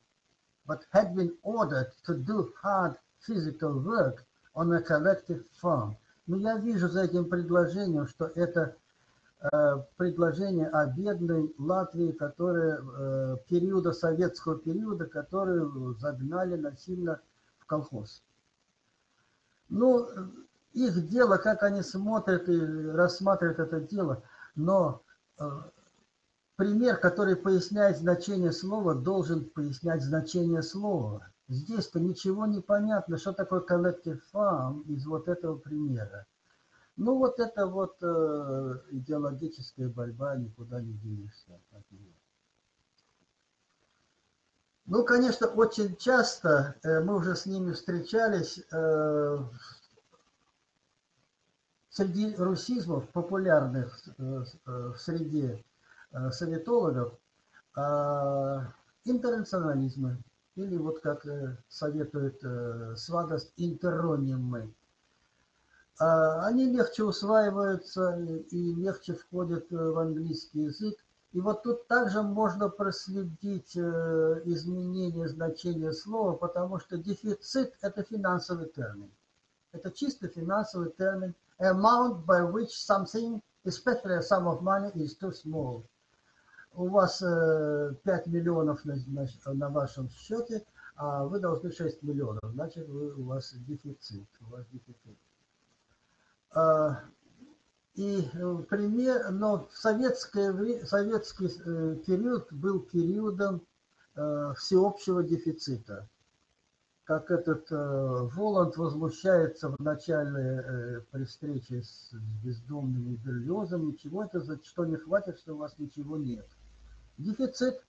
but had been ordered to do hard physical work on a collective farm. Но я вижу за этим предложением, что это э, предложение о бедной Латвии, которая э, периода советского периода, которую загнали насильно в колхоз. Ну, их дело, как они смотрят и рассматривают это дело, но э, пример, который поясняет значение слова, должен пояснять значение слова. Здесь-то ничего не понятно, что такое collective farm из вот этого примера. Ну, вот это вот э, идеологическая борьба, никуда не денешься от нее. Ну, конечно, очень часто э, мы уже с ними встречались э, среди русизмов, популярных э, в среде советологов, э, интернационализмы или вот как советует Свагаст, интерронимы. А, они легче усваиваются и легче входят в английский язык. И вот тут также можно проследить изменение значения слова, потому что дефицит – это финансовый термин. Это чисто финансовый термин. Amount by which something, especially a sum of money, is too small – у вас 5 э, миллионов на, вашем счете, а вы должны 6 миллионов, значит, у вас дефицит. У вас дефицит. И э, пример, но в советское, советский э, период был периодом всеобщего дефицита. Как этот Воланд возмущается в начале при встрече с бездомными берлиозами, чего это за что не хватит, что у вас ничего нет. Дефицит.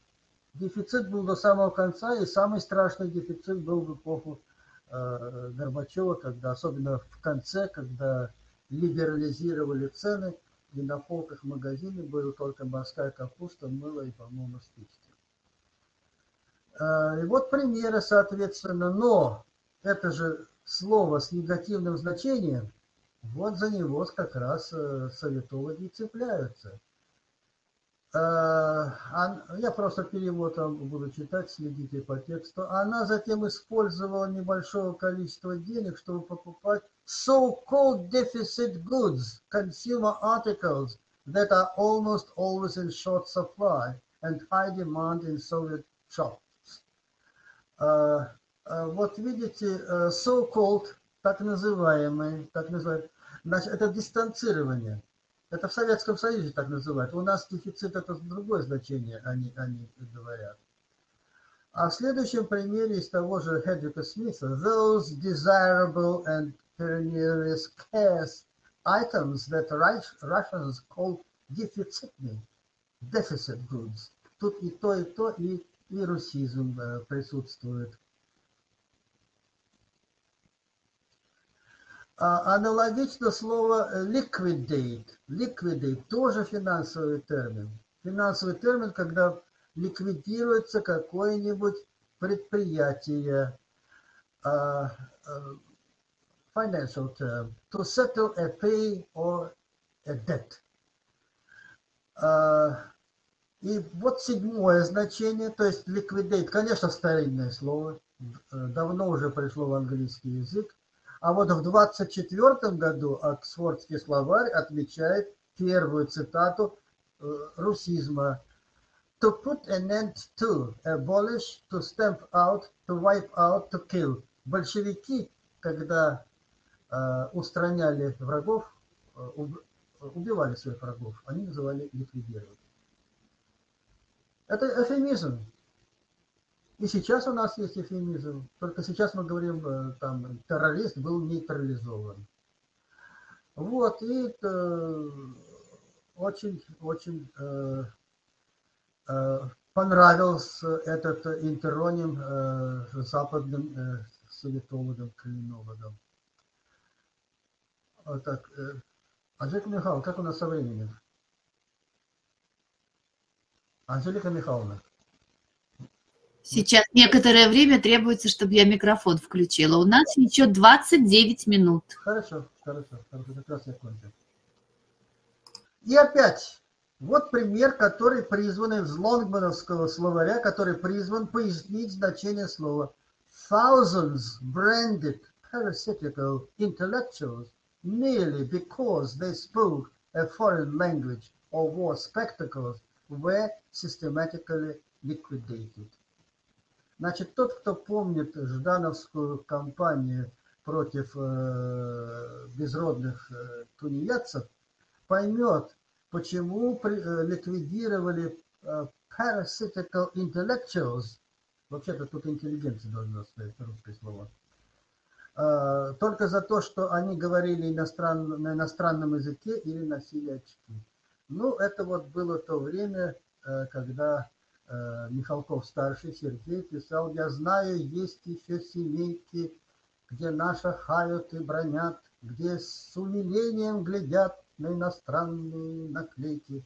Дефицит был до самого конца, и самый страшный дефицит был в эпоху э, Горбачева, когда, особенно в конце, когда либерализировали цены, и на полках магазина была только морская капуста, мыло и, по-моему, спички. Э, и вот примеры, соответственно, но это же слово с негативным значением, вот за него как раз э, советологи цепляются. Э, я просто перевод буду читать, следите по тексту. Она затем использовала небольшого количества денег, чтобы покупать so-called deficit goods, consumer articles that are almost always in short supply and high demand in Soviet shops. Э, э, вот видите, so-called, так называемый, так называемый, значит, это дистанцирование – это в Советском Союзе так называют. У нас дефицит это другое значение, они, они говорят. А в следующем примере из того же Хедрика Смита those desirable and perennially scarce items that Russians call deficitny, deficit goods. Тут и то, и то, и, и русизм э, присутствует. Аналогично слово liquidate. Liquidate тоже финансовый термин. Финансовый термин, когда ликвидируется какое-нибудь предприятие. А, а, financial term, to settle a pay or a debt. Uh, и вот седьмое значение, то есть liquidate, конечно, старинное слово, давно уже пришло в английский язык, а вот в 24 году Оксфордский словарь отмечает первую цитату русизма to put an end to, abolish, to stamp out, to wipe out, to kill. Большевики, когда э, устраняли врагов, э, убивали своих врагов, они называли ликвидировать. Это эфемизм. И сейчас у нас есть эфемизм. Только сейчас мы говорим, э, там, террорист был нейтрализован. Вот, и это очень, очень э, э, понравился этот интероним э, западным э, советологам, криминологам. Вот так. Э, Анжелика Михайловна, как у нас со временем? Анжелика Михайловна. Сейчас некоторое время требуется, чтобы я микрофон включила. У нас еще 29 минут. Хорошо, хорошо, хорошо, как раз я кончил. И опять, вот пример, который призван из лонгмановского словаря, который призван пояснить значение слова. Thousands branded parasitical intellectuals merely because they spoke a foreign language or wore spectacles were systematically liquidated. Значит, тот, кто помнит Ждановскую кампанию против э, безродных э, тунеядцев, поймет, почему э, ликвидировали parasitical intellectuals, вообще-то тут интеллигенция должна стоять, русское слово, только за то, что они говорили иностран, на иностранном языке или носили очки. Ну, это вот было то время, когда Михалков-старший Сергей писал, «Я знаю, есть еще семейки, где наши хают и бронят, где с умилением глядят на иностранные наклейки,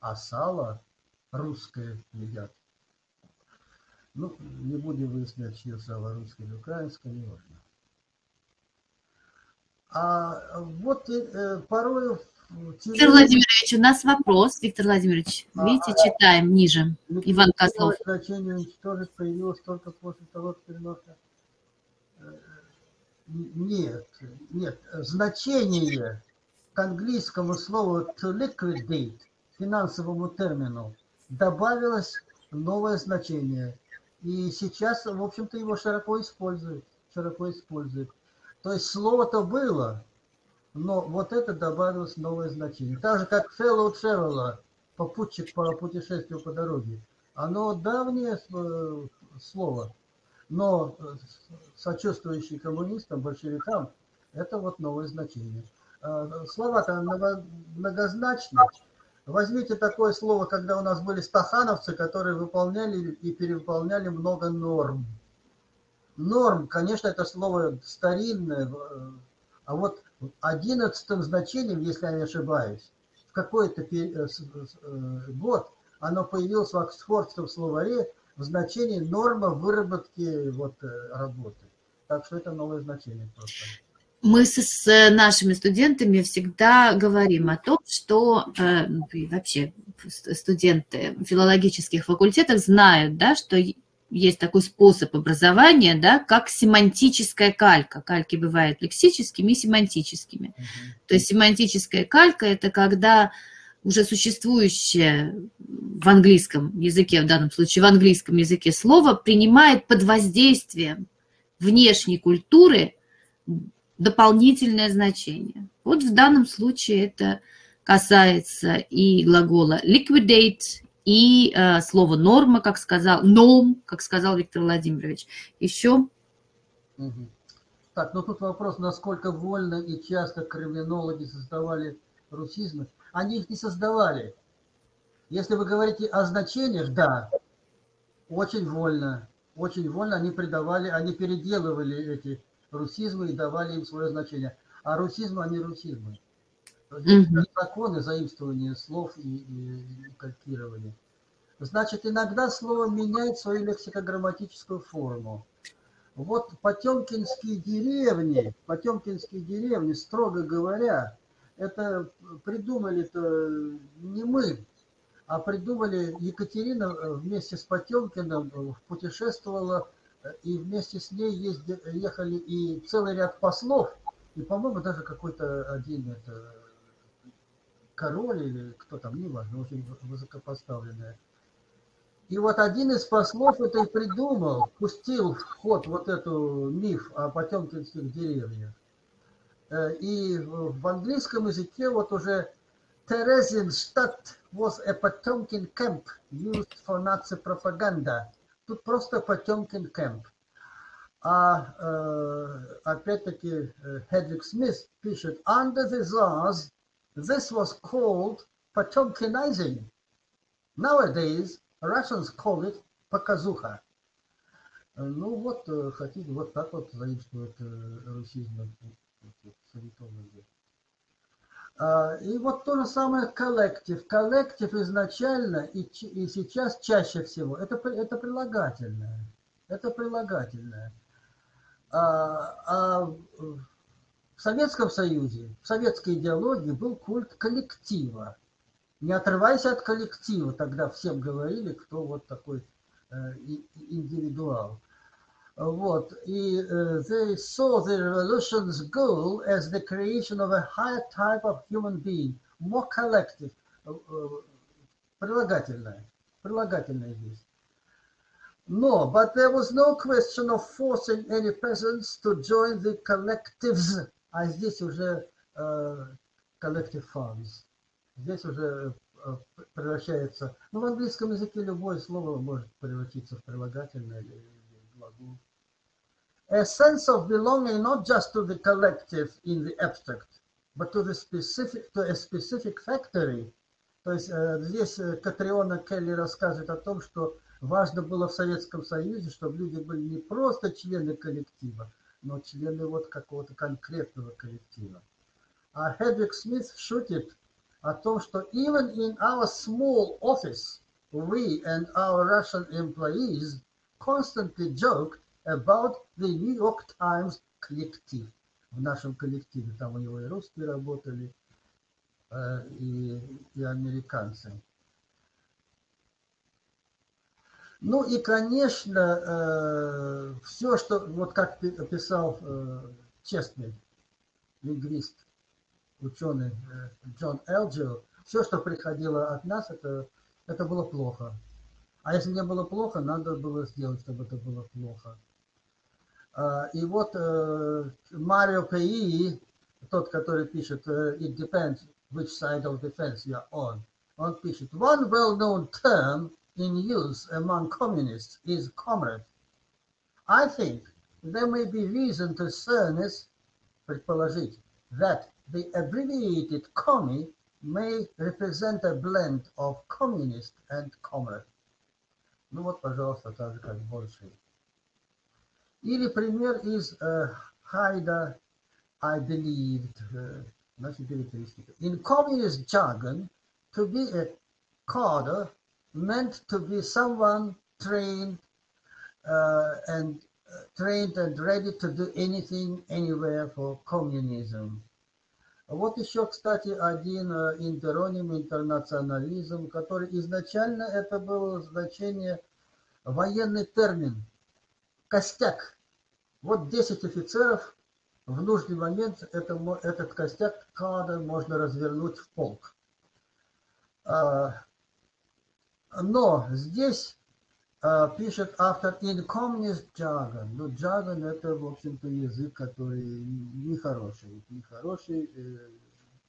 а сало русское едят». Ну, не будем выяснять, чье сало русское или украинское, не важно. А вот э, порой Виктор Владимирович, у нас вопрос. Виктор Владимирович, а, видите, читаем ниже. Иван Козлов. Значение уничтожить появилось только после того, как переноса... Э, нет, нет. Значение к английскому слову to liquidate, финансовому термину, добавилось новое значение. И сейчас, в общем-то, его широко используют. Широко используют. То есть слово-то было, но вот это добавилось новое значение. Так же, как fellow traveler, попутчик по путешествию по дороге. Оно давнее э, слово, но э, сочувствующий коммунистам, большевикам, это вот новое значение. А, слова-то многозначные. Возьмите такое слово, когда у нас были стахановцы, которые выполняли и перевыполняли много норм. Норм, конечно, это слово старинное, э, а вот одиннадцатым значением, если я не ошибаюсь, в какой-то э, э, год оно появилось в Оксфордском словаре в значении норма выработки вот, э, работы. Так что это новое значение просто. Мы с, с нашими студентами всегда говорим о том, что э, вообще студенты филологических факультетов знают, да, что есть такой способ образования, да, как семантическая калька. Кальки бывают лексическими и семантическими. Uh-huh. То есть семантическая калька – это когда уже существующее в английском языке, в данном случае в английском языке слово, принимает под воздействием внешней культуры дополнительное значение. Вот в данном случае это касается и глагола liquidate, и э, слово норма, как сказал, ном, как сказал Виктор Владимирович. Еще. Так, ну тут вопрос, насколько вольно и часто криминологи создавали русизмы. Они их не создавали. Если вы говорите о значениях, да, очень вольно, очень вольно они придавали, они переделывали эти русизмы и давали им свое значение. А русизмы, они русизмы. Угу. законы заимствования слов и, и, и калькирования. Значит, иногда слово меняет свою лексико-грамматическую форму. Вот потемкинские деревни, потемкинские деревни, строго говоря, это придумали-то не мы, а придумали Екатерина э, вместе с Потемкиным э, путешествовала, э, и вместе с ней ездили, ехали и целый ряд послов, и, по-моему, даже какой-то один это, король или кто там, неважно, очень высокопоставленный. И вот один из послов это и придумал, пустил в ход вот эту миф о потемкинских деревнях. И в английском языке вот уже Theresienstadt was a Potemkin camp used for Nazi propaganda. Тут просто Potemkin camp. А э, опять-таки Hedwig Smith пишет, under the Tsars, this was called Potemkinizing. Nowadays, Russians call it показуха. Ну вот, хотите, вот так вот заимствуют русизм в современном веке. А, и вот то же самое коллектив. Коллектив изначально и, и сейчас чаще всего это, это прилагательное. Это прилагательное. А, а в Советском Союзе, в советской идеологии был культ коллектива. Не отрывайся от коллектива, тогда всем говорили, кто вот такой э, индивидуал. Вот. И uh, they saw the revolution's goal as the creation of a higher type of human being, more collective. Прилагательное. Прилагательное здесь. No, but there was no question of forcing any peasants to join the collectives. А здесь уже uh, collective funds. Здесь уже uh, превращается... Ну, в английском языке любое слово может превратиться в прилагательное или глагол. A sense of belonging not just to the collective in the abstract, but to the specific, to a specific factory. То есть здесь Катриона Келли рассказывает о том, что важно было в Советском Союзе, чтобы люди были не просто члены коллектива, но члены вот какого-то конкретного коллектива. А Хедвиг Смит шутит о том, что even in our small office, we and our Russian employees constantly joked about the New York Times коллектив. В нашем коллективе там у него и русские работали, э, и, и американцы. Ну и, конечно, э, все, что, вот как писал э, честный лингвист, ученый Джон Элджио, все, что приходило от нас, это, это было плохо. А если не было плохо, надо было сделать, чтобы это было плохо. И вот Марио Пеи, тот, который пишет «It depends which side of the fence you are on», он пишет «One well-known term in use among communists is comrade. I think there may be reason to surmise, предположить, that the abbreviated commie may represent a blend of communist and comrade. Ну вот, пожалуйста, так же, как больше. Или пример из uh, Хайда I believed, uh, значит, билетристика. In communist jargon, to be a cadre meant to be someone trained uh, and uh, trained and ready to do anything, anywhere for communism. Вот еще, кстати, один интероним, интернационализм, который изначально это было значение, военный термин, костяк. Вот 10 офицеров, в нужный момент это, этот костяк кадр можно развернуть в полк. Но здесь пишет автор in communist jargon. Ну, jargon это, в общем-то, язык, который нехороший. Нехороший, э,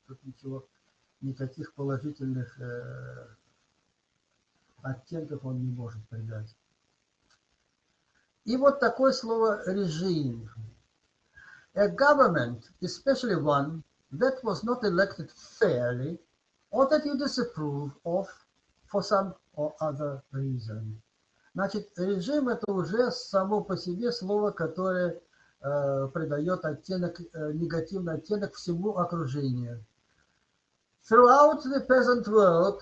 тут ничего, никаких положительных э, оттенков он не может придать. И вот такое слово режим. A government, especially one that was not elected fairly, or that you disapprove of for some or other reason. Значит, режим это уже само по себе слово, которое э, придает оттенок, э, негативный оттенок всему окружению. Throughout the present world,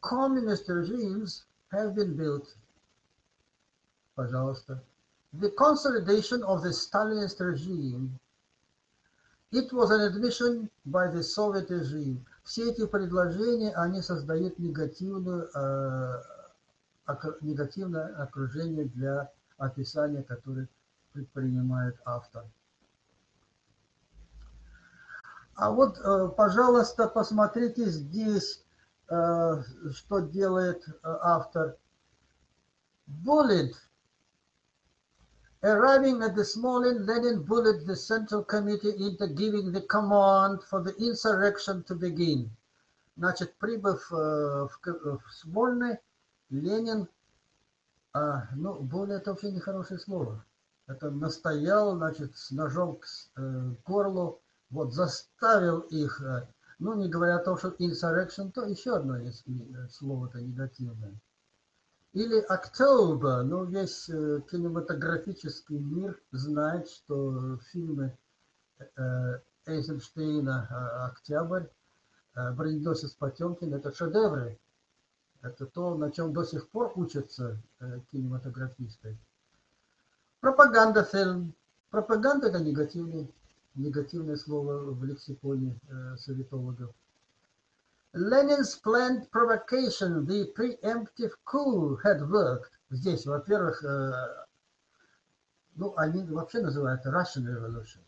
communist regimes have been built. Пожалуйста. the consolidation of the Stalinist regime. It was an admission by the Soviet regime. Все эти предложения, они создают негативную, э, негативное окружение для описания, которое предпринимает автор. А вот, э, пожалуйста, посмотрите здесь, э, что делает э, автор. Bullet. Arriving at the Smolin, Lenin bullied the Central Committee into giving the command for the insurrection to begin. Значит, прибыв в, в Смольный, Ленин, а, ну, более это вообще нехорошее слово. Это настоял, значит, с ножом к э, горлу, вот заставил их, э, ну, не говоря о том, что insurrection, то еще одно э, слово-то негативное. Или October, ну, весь э, кинематографический мир знает, что фильмы Эйзенштейна «Октябрь», «Броненосец Потемкин» — это шедевры. Это то, на чем до сих пор учатся кинематографисты. Пропаганда фильм. Пропаганда – это негативный негативное слово в лексиконе э, советологов. Lenin's planned provocation, the preemptive coup had worked. Здесь, во-первых, э, ну, они вообще называют Russian Revolution.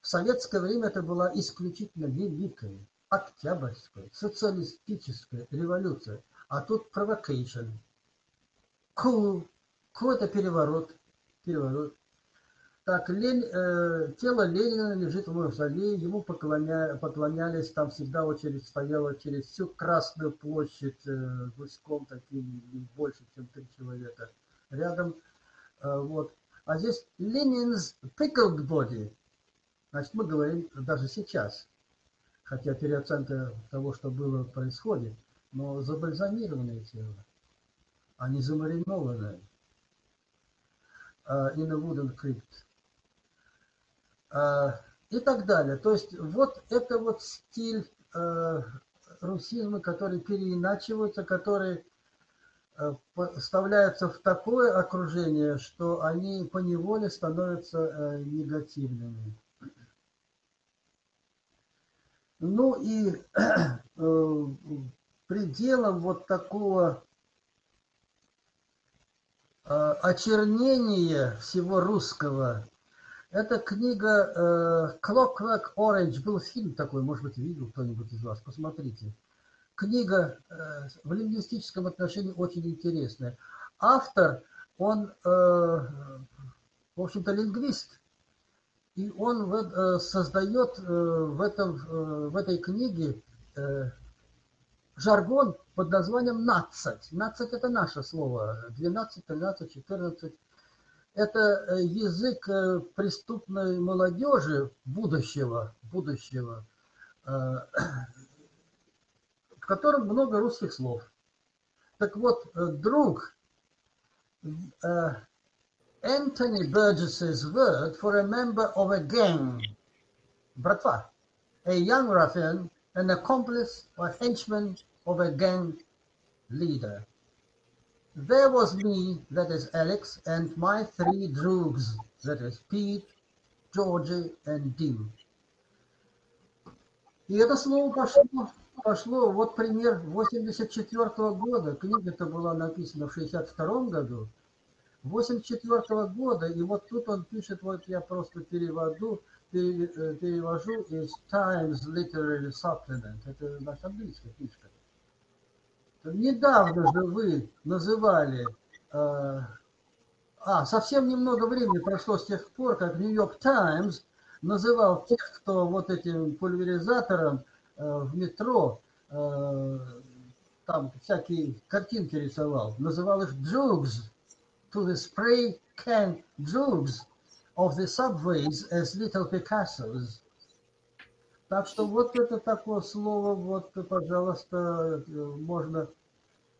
В советское время это была исключительно великая, октябрьская, социалистическая революция. А тут provocation. Coup. Coup – это переворот. Переворот. Так, Лень, э, тело Ленина лежит в мавзолее, ему поклоня, поклонялись, там всегда очередь стояла через всю Красную площадь э, гуськом таким, больше, чем три человека рядом. Э, вот. А здесь Ленин's pickled body. Значит, мы говорим даже сейчас, хотя переоценка того, что было, происходит, но забальзамированное тело, а не замаринованное. Uh, in a wooden crypt. А, и так далее. То есть вот это вот стиль э, русизма, который переиначиваются, которые э, вставляются в такое окружение, что они по неволе становятся э, негативными. Ну и пределом вот такого очернения всего русского это книга э, Clockwork Orange. Был фильм такой, может быть, видел кто-нибудь из вас. Посмотрите. Книга э, в лингвистическом отношении очень интересная. Автор, он, э, в общем-то, лингвист. И он в, создает в, этом, в этой книге жаргон под названием «нацать». «Нацать» – это наше слово. 12, 13, 14 это э, язык э, преступной молодежи будущего, будущего, э, в котором много русских слов. Так вот, друг, Anthony Burgess's word for a member of a gang, братва, a young ruffian, an accomplice or henchman of a gang leader. There was me, that is Alex, and my three droogs, that is Pete, Georgie and Dim. И это слово пошло, пошло, вот пример 84 -го года, книга-то была написана в 62 году, 84 -го года, и вот тут он пишет, вот я просто переводу, перевожу из Times Literary Supplement, это наша английская книжка. Недавно же вы называли, э, а, совсем немного времени прошло с тех пор, как Нью-Йорк Таймс называл тех, кто вот этим пульверизатором э, в метро э, там всякие картинки рисовал, называл их drugs, to the spray can drugs of the subways as little Picassos. Так что вот это такое слово, вот, пожалуйста, можно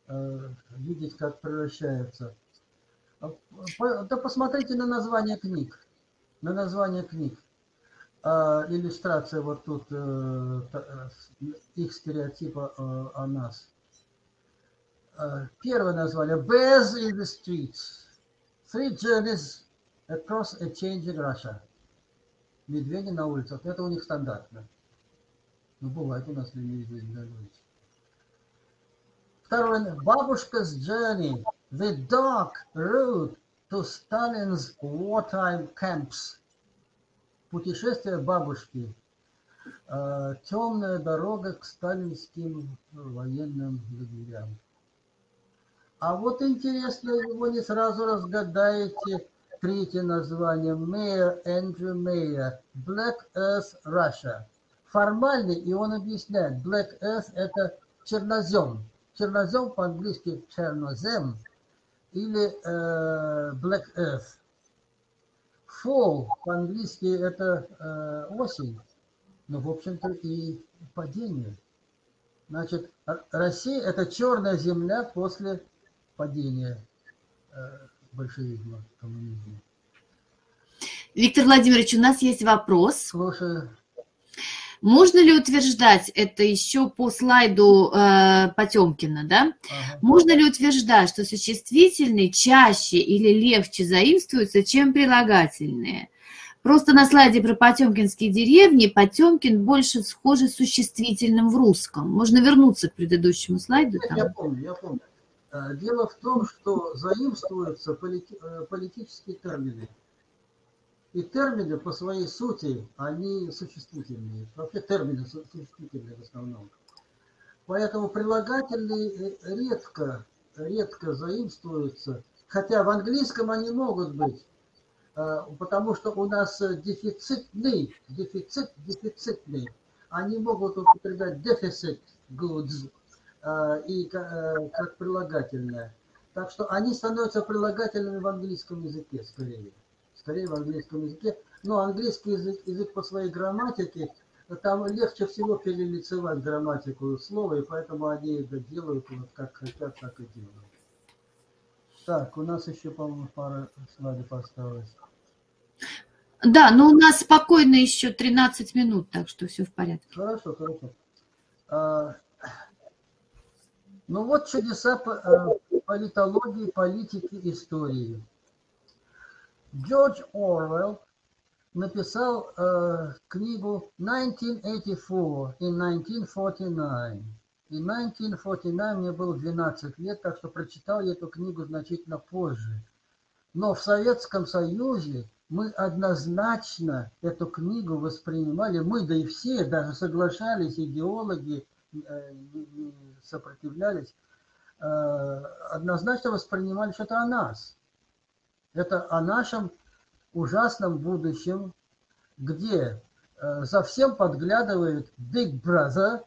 э, видеть, как превращается. Да посмотрите на название книг. На название книг. А, иллюстрация вот тут э, их стереотипа э, о нас. Первое название Bears in the Streets. Three journeys across a changing Russia. Медведи на улицах, это у них стандартно. Ну, бывает у нас на улице. Второе, бабушка's journey, the dark route to Stalin's wartime camps. Путешествие бабушки. Э, Темная дорога к сталинским военным лагерям. А вот интересно, его не сразу разгадаете. Третье название Мэйер Эндрю Мэйер Black Earth Russia. Формальный, и он объясняет, Black Earth это чернозем. Чернозем по-английски чернозем или э, Black Earth. Fall по-английски это э, осень, но в общем-то и падение. Значит, Россия это черная земля после падения э, большевизма, коммунизма. Виктор Владимирович, у нас есть вопрос. Слушаю. Можно ли утверждать, это еще по слайду э, Потемкина, да? Ага. Можно ли утверждать, что существительные чаще или легче заимствуются, чем прилагательные? Просто на слайде про потемкинские деревни Потемкин больше схожий с существительным в русском. Можно вернуться к предыдущему слайду. Там. Я помню, я помню. Э, дело в том, что заимствуются полити э, политические термины. И термины по своей сути, они существительные. Вообще термины существительные в основном. Поэтому прилагательные э, редко, редко заимствуются. Хотя в английском они могут быть. Потому что у нас дефицитный, дефицит, дефицитный. Они могут употреблять deficit goods, Э, и э, как прилагательное. Так что они становятся прилагательными в английском языке скорее. Скорее в английском языке. Но английский язык, язык по своей грамматике, там легче всего перелицевать грамматику слова, и поэтому они это делают вот как хотят, так и делают. Так, у нас еще, по-моему, пара слайдов осталось. Да, но у нас спокойно еще 13 минут, так что все в порядке. Хорошо, хорошо. А, ну вот чудеса э, политологии, политики, истории. Джордж Орвелл написал э, книгу 1984 in 1949. И 1949 мне было 12 лет, так что прочитал я эту книгу значительно позже. Но в Советском Союзе мы однозначно эту книгу воспринимали, мы, да и все, даже соглашались, идеологи, Э, сопротивлялись, э, однозначно воспринимали, что это о нас. Это о нашем ужасном будущем, где э, за всем подглядывает Big Brother,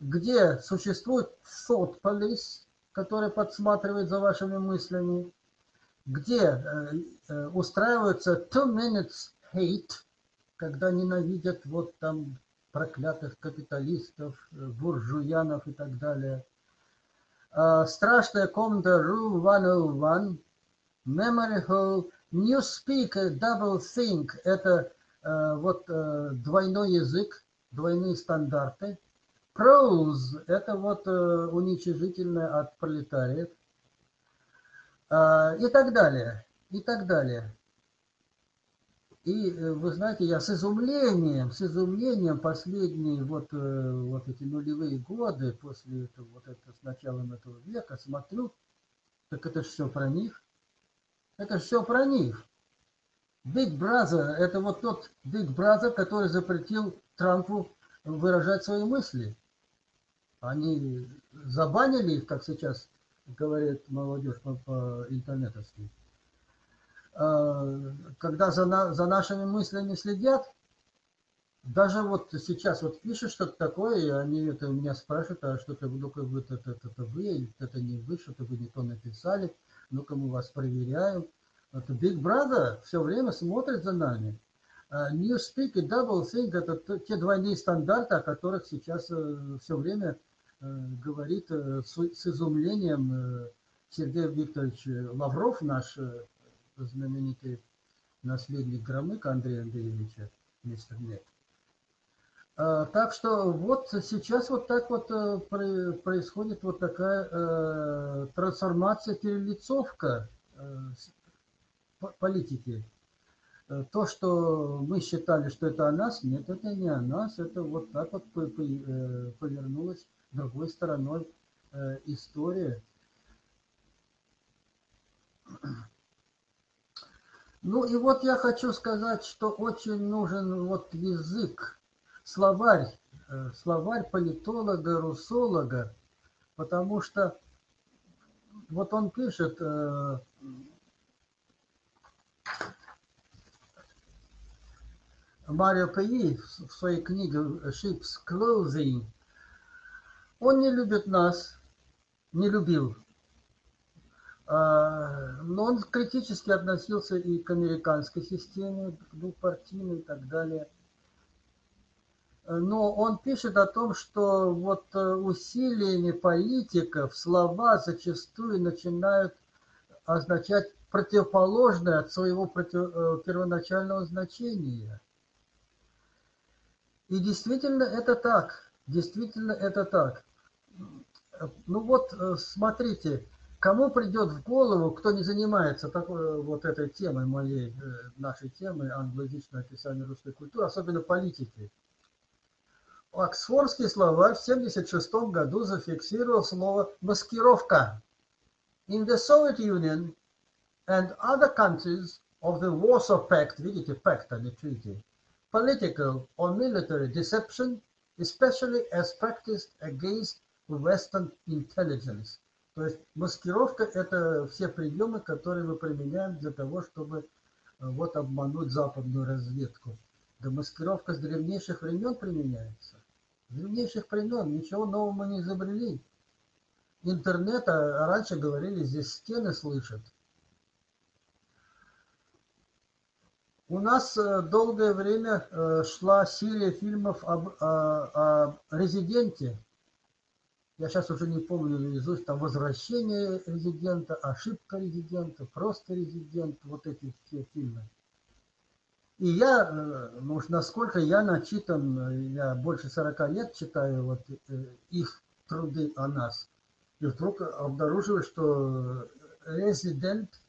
где существует thought police, который подсматривает за вашими мыслями, где устраивается two minutes hate, когда ненавидят вот там проклятых капиталистов, э, буржуянов и так далее. Страшная комната Room 101, Memory Hall, Newspeak, Double Think – это э, вот э, двойной язык, двойные стандарты. Prose – это вот уничижительное от пролетариев. А, и так далее, и так далее. И э, вы знаете, я с изумлением, с изумлением последние вот, э, вот эти нулевые годы, после этого, вот это, с началом этого века, смотрю, так это все про них. Это все про них. Big Brother – это вот тот Big Brother, который запретил Трампу выражать свои мысли. Они забанили их, как сейчас говорит молодежь по, по интернетовски. Э, когда за, на, за нашими мыслями следят, даже вот сейчас вот пишешь что-то такое, и они это у меня спрашивают, а что-то ну-ка вы это, это, это вы, это не вы, что-то вы не то написали, ну-ка мы вас проверяем. Это Big Brother все время смотрит за нами. Uh, Newspeak и Double Think это те двойные стандарты, о которых сейчас uh, все время uh, говорит с, с изумлением Сергей Викторович Лавров, наш знаменитый наследник Громыка Андрея Андреевича, мистер Нет. А, так что вот сейчас вот так вот э, происходит вот такая э, трансформация, перелицовка э, политики. Э, то, что мы считали, что это о нас, нет, это не о нас, это вот так вот э, повернулась другой стороной э, история. Ну и вот я хочу сказать, что очень нужен вот язык, словарь, словарь политолога, русолога, потому что вот он пишет, Марио Каи в своей книге Ship's Closing, он не любит нас, не любил. А, но он критически относился и к американской системе, двухпартийной и так далее. Но он пишет о том, что вот э, усилиями политиков слова зачастую начинают означать противоположное от своего против... Э, первоначального значения – и действительно это так. Действительно это так. Ну вот, э, смотрите, кому придет в голову, кто не занимается такой, вот этой темой моей, нашей темой, англоязычное описание русской культуры, особенно политики. Оксфордский словарь в 1976 году зафиксировал слово «маскировка». In the Soviet Union and other countries of the Warsaw Pact, видите, pact, а не treaty, political or military deception, especially as practiced against Western intelligence. То есть маскировка – это все приемы, которые мы применяем для того, чтобы э, вот обмануть западную разведку. Да маскировка с древнейших времен применяется. С древнейших времен ничего нового мы не изобрели. Интернет, а раньше говорили, здесь стены слышат. У нас э, долгое время э, шла серия фильмов об, о, о резиденте. Я сейчас уже не помню наизусть, там «Возвращение резидента», «Ошибка резидента», «Просто резидент», вот эти все фильмы. И я, э, ну уж насколько я начитан, я больше 40 лет читаю вот их труды о нас. И вдруг обнаруживаю, что резидент,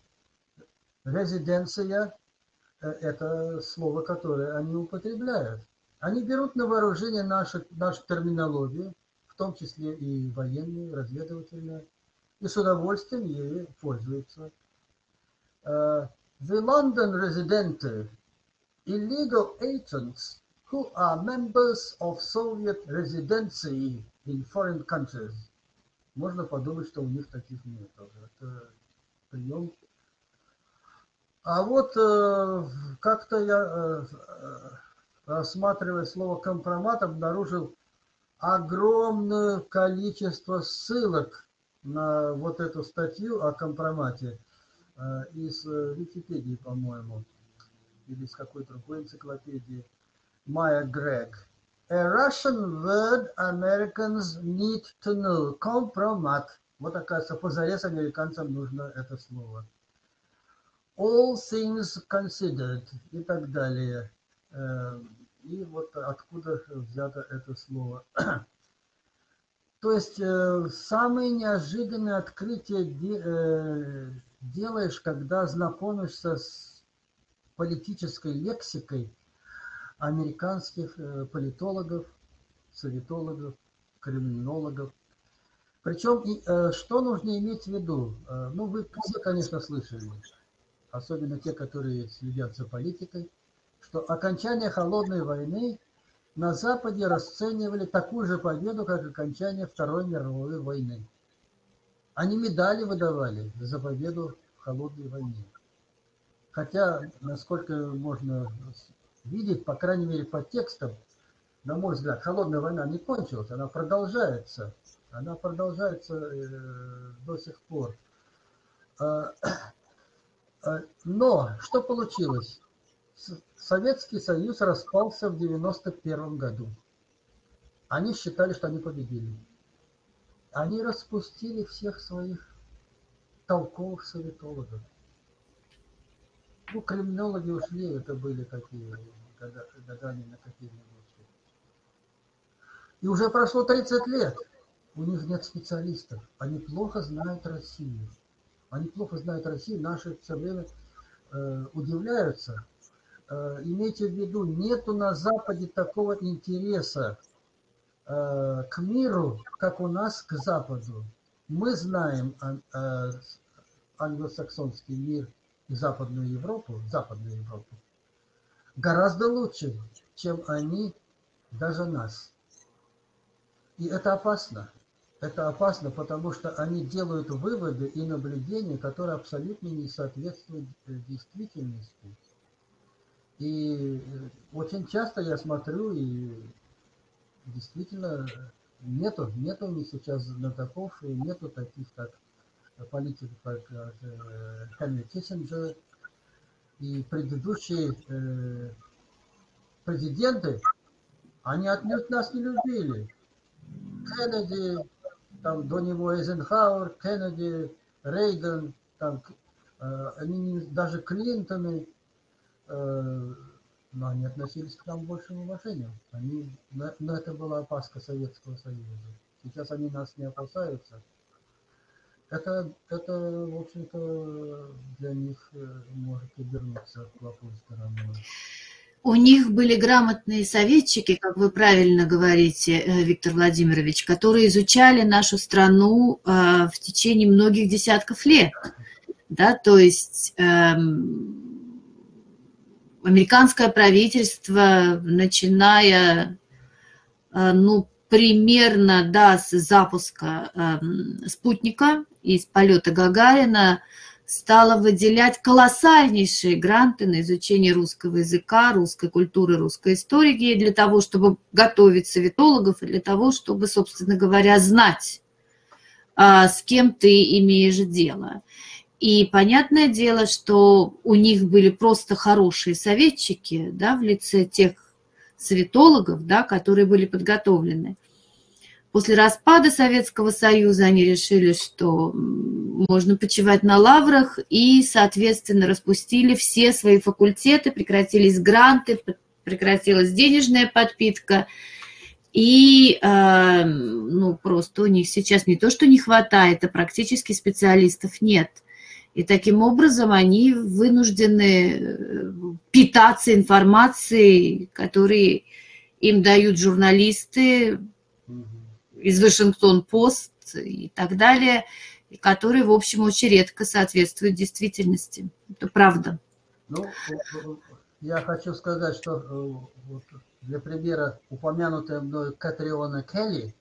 резиденция это слово, которое они употребляют. Они берут на вооружение нашу, нашу терминологию, в том числе и военную, разведывательную, и с удовольствием ею пользуются. The London resident illegal agents who are members of Soviet residency in foreign countries. Можно подумать, что у них таких нет. Это прием а вот э, как-то я, э, рассматривая слово компромат, обнаружил огромное количество ссылок на вот эту статью о компромате э, из Википедии, по-моему, или из какой-то другой энциклопедии. Майя Грег. A Russian word Americans need to know. Компромат. Вот, оказывается, позарез американцам нужно это слово all things considered и так далее. Э, и вот откуда взято это слово. То есть э, самые неожиданные открытия э, делаешь, когда знакомишься с политической лексикой американских политологов, советологов, криминологов. Причем, что нужно иметь в виду? Ну, вы все, конечно, слышали особенно те, которые следят за политикой, что окончание холодной войны на Западе расценивали такую же победу, как окончание Второй мировой войны. Они медали выдавали за победу в холодной войне. Хотя, насколько можно видеть, по крайней мере по текстам, на мой взгляд, холодная война не кончилась, она продолжается. Она продолжается э, до сих пор. А, Э, но что получилось? Советский Союз распался в 91 году. Они считали, что они победили. Они распустили всех своих толковых советологов. Ну, криминологи ушли, это были такие годами на какие-нибудь. И уже прошло 30 лет. У них нет специалистов. Они плохо знают Россию. Они плохо знают Россию. Наши все время э, удивляются. Э, имейте в виду, нету на Западе такого интереса э, к миру, как у нас к Западу. Мы знаем э, англосаксонский мир Западную Европу, Западную Европу, гораздо лучше, чем они даже нас. И это опасно. Это опасно, потому что они делают выводы и наблюдения, которые абсолютно не соответствуют э, действительности. И э, очень часто я смотрю, и действительно нету, нету у них сейчас знатоков, и нету таких, как политиков, как э, Хенри Киссинджер и предыдущие президенты, они отнюдь нас не любили. Кеннеди, там до него Эйзенхауэр, Кеннеди, Рейган, там, э, они даже Клинтоны, э, но они относились к нам большим уважением. Они, но это была опаска Советского Союза. Сейчас они нас не опасаются. Это, это в общем-то, для них э, может обернуться плохой стороной. У них были грамотные советчики, как вы правильно говорите, э, Виктор Владимирович, которые изучали нашу страну э, в течение многих десятков лет. Да, то есть эм, американское правительство, начиная, ну, примерно, да, с запуска эм, спутника из полета Гагарина, стала выделять колоссальнейшие гранты на изучение русского языка, русской культуры, русской истории для того, чтобы готовить советологов и для того, чтобы, собственно говоря, знать, а, с кем ты имеешь дело. И понятное дело, что у них были просто хорошие советчики да, в лице тех советологов, да, которые были подготовлены. После распада Советского Союза они решили, что можно почивать на лаврах и, соответственно, распустили все свои факультеты, прекратились гранты, прекратилась денежная подпитка. И э, ну, просто у них сейчас не то, что не хватает, а практически специалистов нет. И таким образом они вынуждены э, питаться информацией, которые им дают журналисты из Вашингтон-Пост и так далее – и которые, в общем, очень редко соответствуют действительности. Это правда. Ну, я хочу сказать, что э, вот, для примера упомянутая мной Катриона Келли,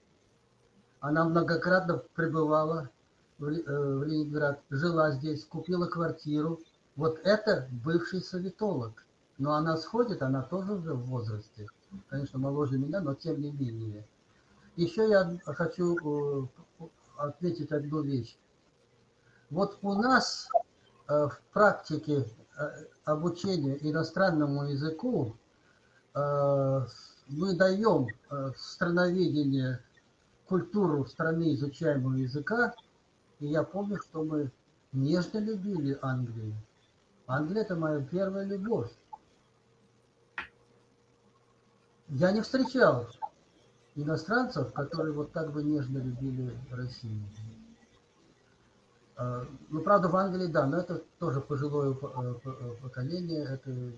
она многократно пребывала в, э, в Ленинград, жила здесь, купила квартиру. Вот это бывший советолог. Но она сходит, она тоже уже в возрасте. Конечно, моложе меня, но тем не менее. Еще я хочу э, отметить одну вещь. Вот у нас э, в практике э, обучения иностранному языку мы даем страноведение, культуру страны изучаемого языка, и я помню, что мы нежно любили Англию. Англия – это моя первая любовь. Я не встречал иностранцев, которые вот так бы нежно любили Россию. А, ну, правда, в Англии, да, но это тоже пожилое э, э, поколение, это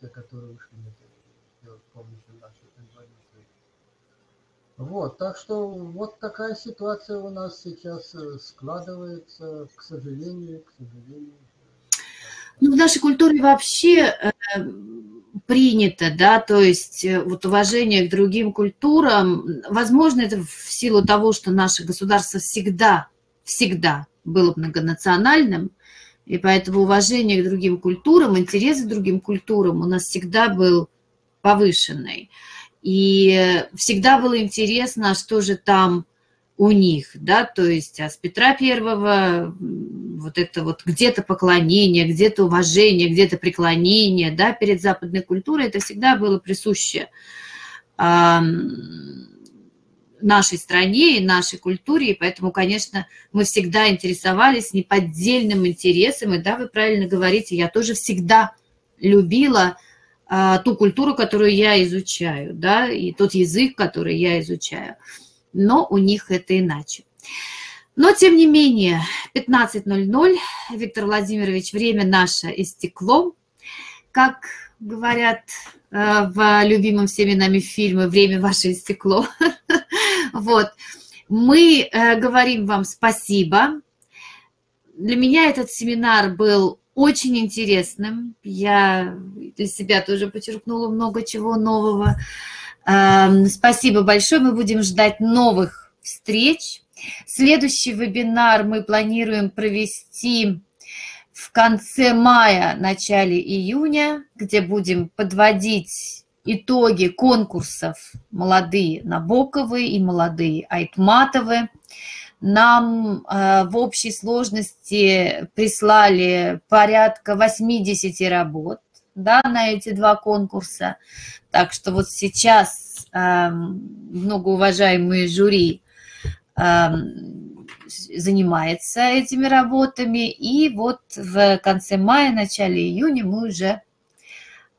те, которые ушли с помощью нашей инвалидной. Вот, так что вот такая ситуация у нас сейчас э, складывается, к сожалению, к сожалению. Ну, в нашей культуре вообще принято, да, то есть вот уважение к другим культурам, возможно, это в силу того, что наше государство всегда, всегда было многонациональным, и поэтому уважение к другим культурам, интерес к другим культурам у нас всегда был повышенный. И всегда было интересно, а что же там у них, да, то есть а с Петра Первого вот это вот где-то поклонение, где-то уважение, где-то преклонение, да, перед западной культурой, это всегда было присуще нашей стране и нашей культуре, и поэтому, конечно, мы всегда интересовались неподдельным интересом, и да, вы правильно говорите, я тоже всегда любила а, ту культуру, которую я изучаю, да, и тот язык, который я изучаю, но у них это иначе. Но, тем не менее, 15.00, Виктор Владимирович, время наше истекло. Как говорят э, в любимом всеми нами фильме «Время ваше истекло». Вот. Мы э, говорим вам спасибо. Для меня этот семинар был очень интересным. Я для себя тоже подчеркнула много чего нового. Эм, спасибо большое. Мы будем ждать новых встреч. Следующий вебинар мы планируем провести в конце мая, начале июня, где будем подводить итоги конкурсов молодые Набоковы и молодые Айтматовы. Нам э, в общей сложности прислали порядка 80 работ да, на эти два конкурса. Так что вот сейчас э, многоуважаемые жюри э, занимается этими работами. И вот в конце мая, начале июня мы уже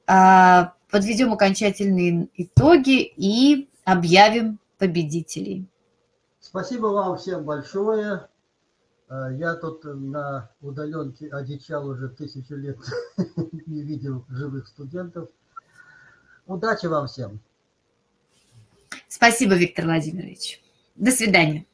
э, подведем окончательные итоги и объявим победителей. Спасибо вам всем большое. Э, я тут на удаленке одичал уже тысячу лет, не видел живых студентов. Удачи вам всем. Спасибо, Виктор Владимирович. До свидания.